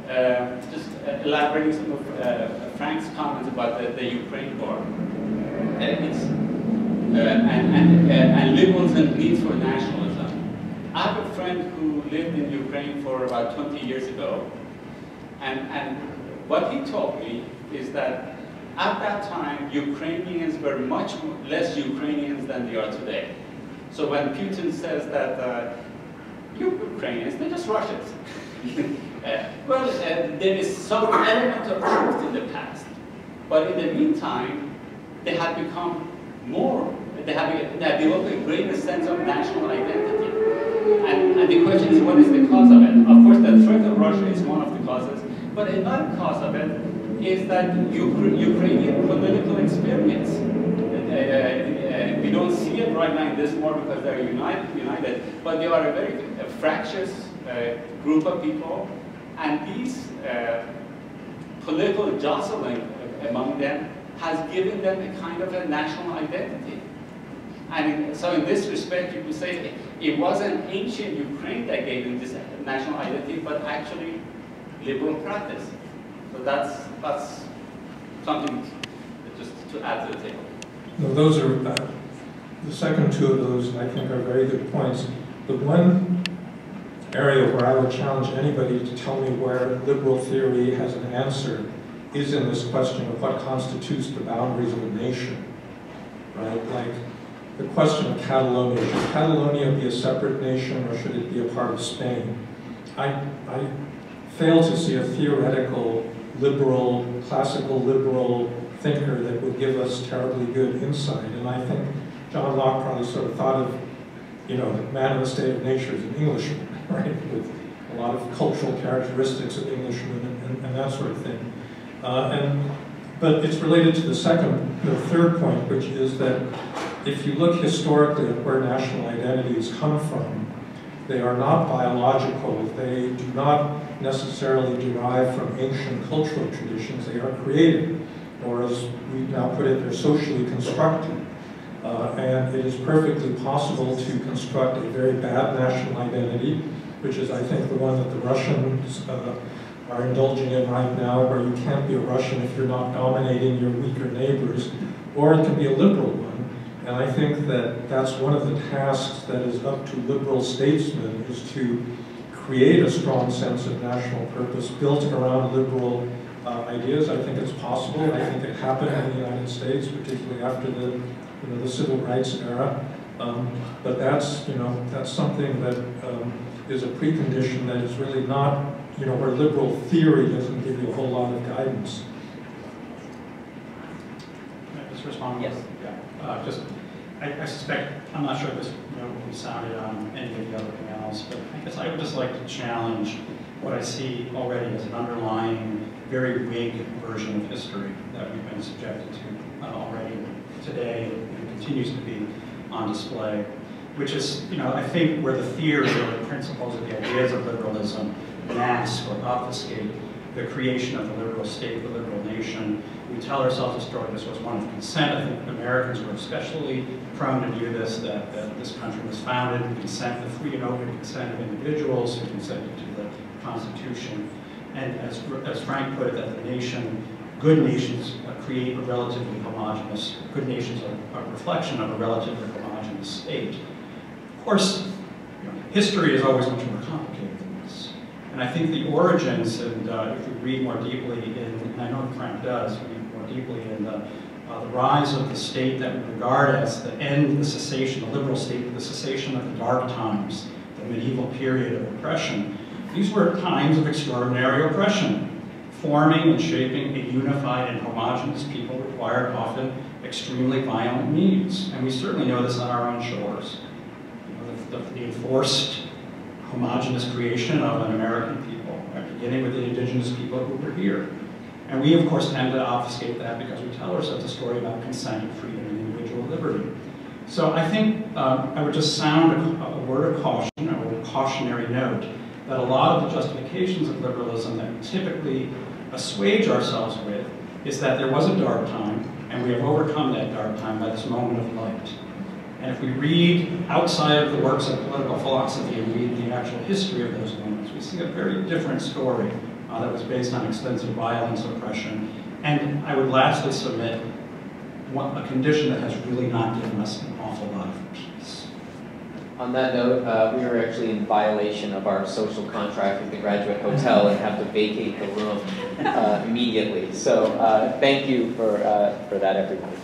Speaker 6: uh, just elaborating some of uh, Frank's comments about the, the Ukraine war. Uh, and, and, uh, and liberalism needs for nationalism. I have a friend who lived in Ukraine for about 20 years ago, and, and what he told me is that at that time, Ukrainians were much less Ukrainians than they are today. So when Putin says that uh, Ukrainians, they're just Russians. uh, well, uh, there is some element of truth in the past, but in the meantime, they have become more, they have, they have developed a greater sense of national identity. And, and the question is, what is the cause of it? Of course, the threat of Russia is one of the causes, but another cause of it is that Ukra Ukrainian political experience. Uh, uh, we don't see it right now in this war because they're united, united but they are a very fractious uh, group of people, and these uh, political jostling among them has given them a kind of a national identity. And so in this respect, you could say it wasn't ancient Ukraine that gave them this national identity, but actually liberal practice. So that's, that's something just to add to the table.
Speaker 3: Those are, uh, the second two of those I think are very good points. The one area where I would challenge anybody to tell me where liberal theory has an answer is in this question of what constitutes the boundaries of a nation, right? Like, the question of Catalonia. Should Catalonia be a separate nation or should it be a part of Spain? I, I fail to see a theoretical, liberal, classical liberal thinker that would give us terribly good insight. And I think John Locke probably sort of thought of, you know, man in the state of nature is an Englishman, right, with a lot of cultural characteristics of Englishmen and, and, and that sort of thing. Uh, and, but it's related to the second, the third point, which is that if you look historically at where national identities come from, they are not biological. They do not necessarily derive from ancient cultural traditions. They are created, or as we now put it, they're socially constructed. Uh, and it is perfectly possible to construct a very bad national identity, which is, I think, the one that the Russians uh, are indulging in right now, where you can't be a Russian if you're not dominating your weaker neighbors, or it can be a liberal one and I think that that's one of the tasks that is up to liberal statesmen is to create a strong sense of national purpose built around liberal uh, ideas. I think it's possible. I think it happened in the United States, particularly after the, you know, the civil rights era. Um, but that's, you know, that's something that um, is a precondition that is really not, you know, where liberal theory doesn't give you a whole lot of guidance.
Speaker 2: Can I just respond?
Speaker 6: Yes.
Speaker 2: Uh, just, I, I, suspect, I'm not sure if this you know, will be sounded on any of the other panels, but I guess I would just like to challenge what I see already as an underlying, very weak version of history that we've been subjected to uh, already today and continues to be on display, which is, you know, I think where the theory or the principles of the ideas of liberalism mask or obfuscate the creation of the liberal state, the liberal nation. We tell ourselves story, this was one of consent. I think Americans were especially prone to view this, that, that this country was founded in consent, the free and open consent of individuals who consented to the Constitution. And as, as Frank put it, that the nation, good nations create a relatively homogenous, good nations are a reflection of a relatively homogenous state. Of course, you know, history is always much more complicated than this. And I think the origins, and uh, if we read more deeply in, and I know Frank does, read more deeply in the, uh, the rise of the state that we regard as the end, the cessation, the liberal state, the cessation of the dark times, the medieval period of oppression, these were times of extraordinary oppression. Forming and shaping a unified and homogeneous people required often extremely violent means. And we certainly know this on our own shores. You know, the, the, the enforced homogenous creation of an American people, right, beginning with the indigenous people who were here. And we, of course, tend to obfuscate that because we tell ourselves a story about consent and freedom and individual liberty. So I think um, I would just sound a, a word of caution, a cautionary note, that a lot of the justifications of liberalism that typically assuage ourselves with is that there was a dark time, and we have overcome that dark time by this moment of light. And if we read outside of the works of political philosophy and read the actual history of those moments, we see a very different story uh, that was based on extensive violence, oppression, and I would lastly submit a condition that has really not given us an awful lot of peace.
Speaker 7: On that note, uh, we were actually in violation of our social contract with the Graduate Hotel and have to vacate the room uh, immediately. So uh, thank you for, uh, for that, everybody.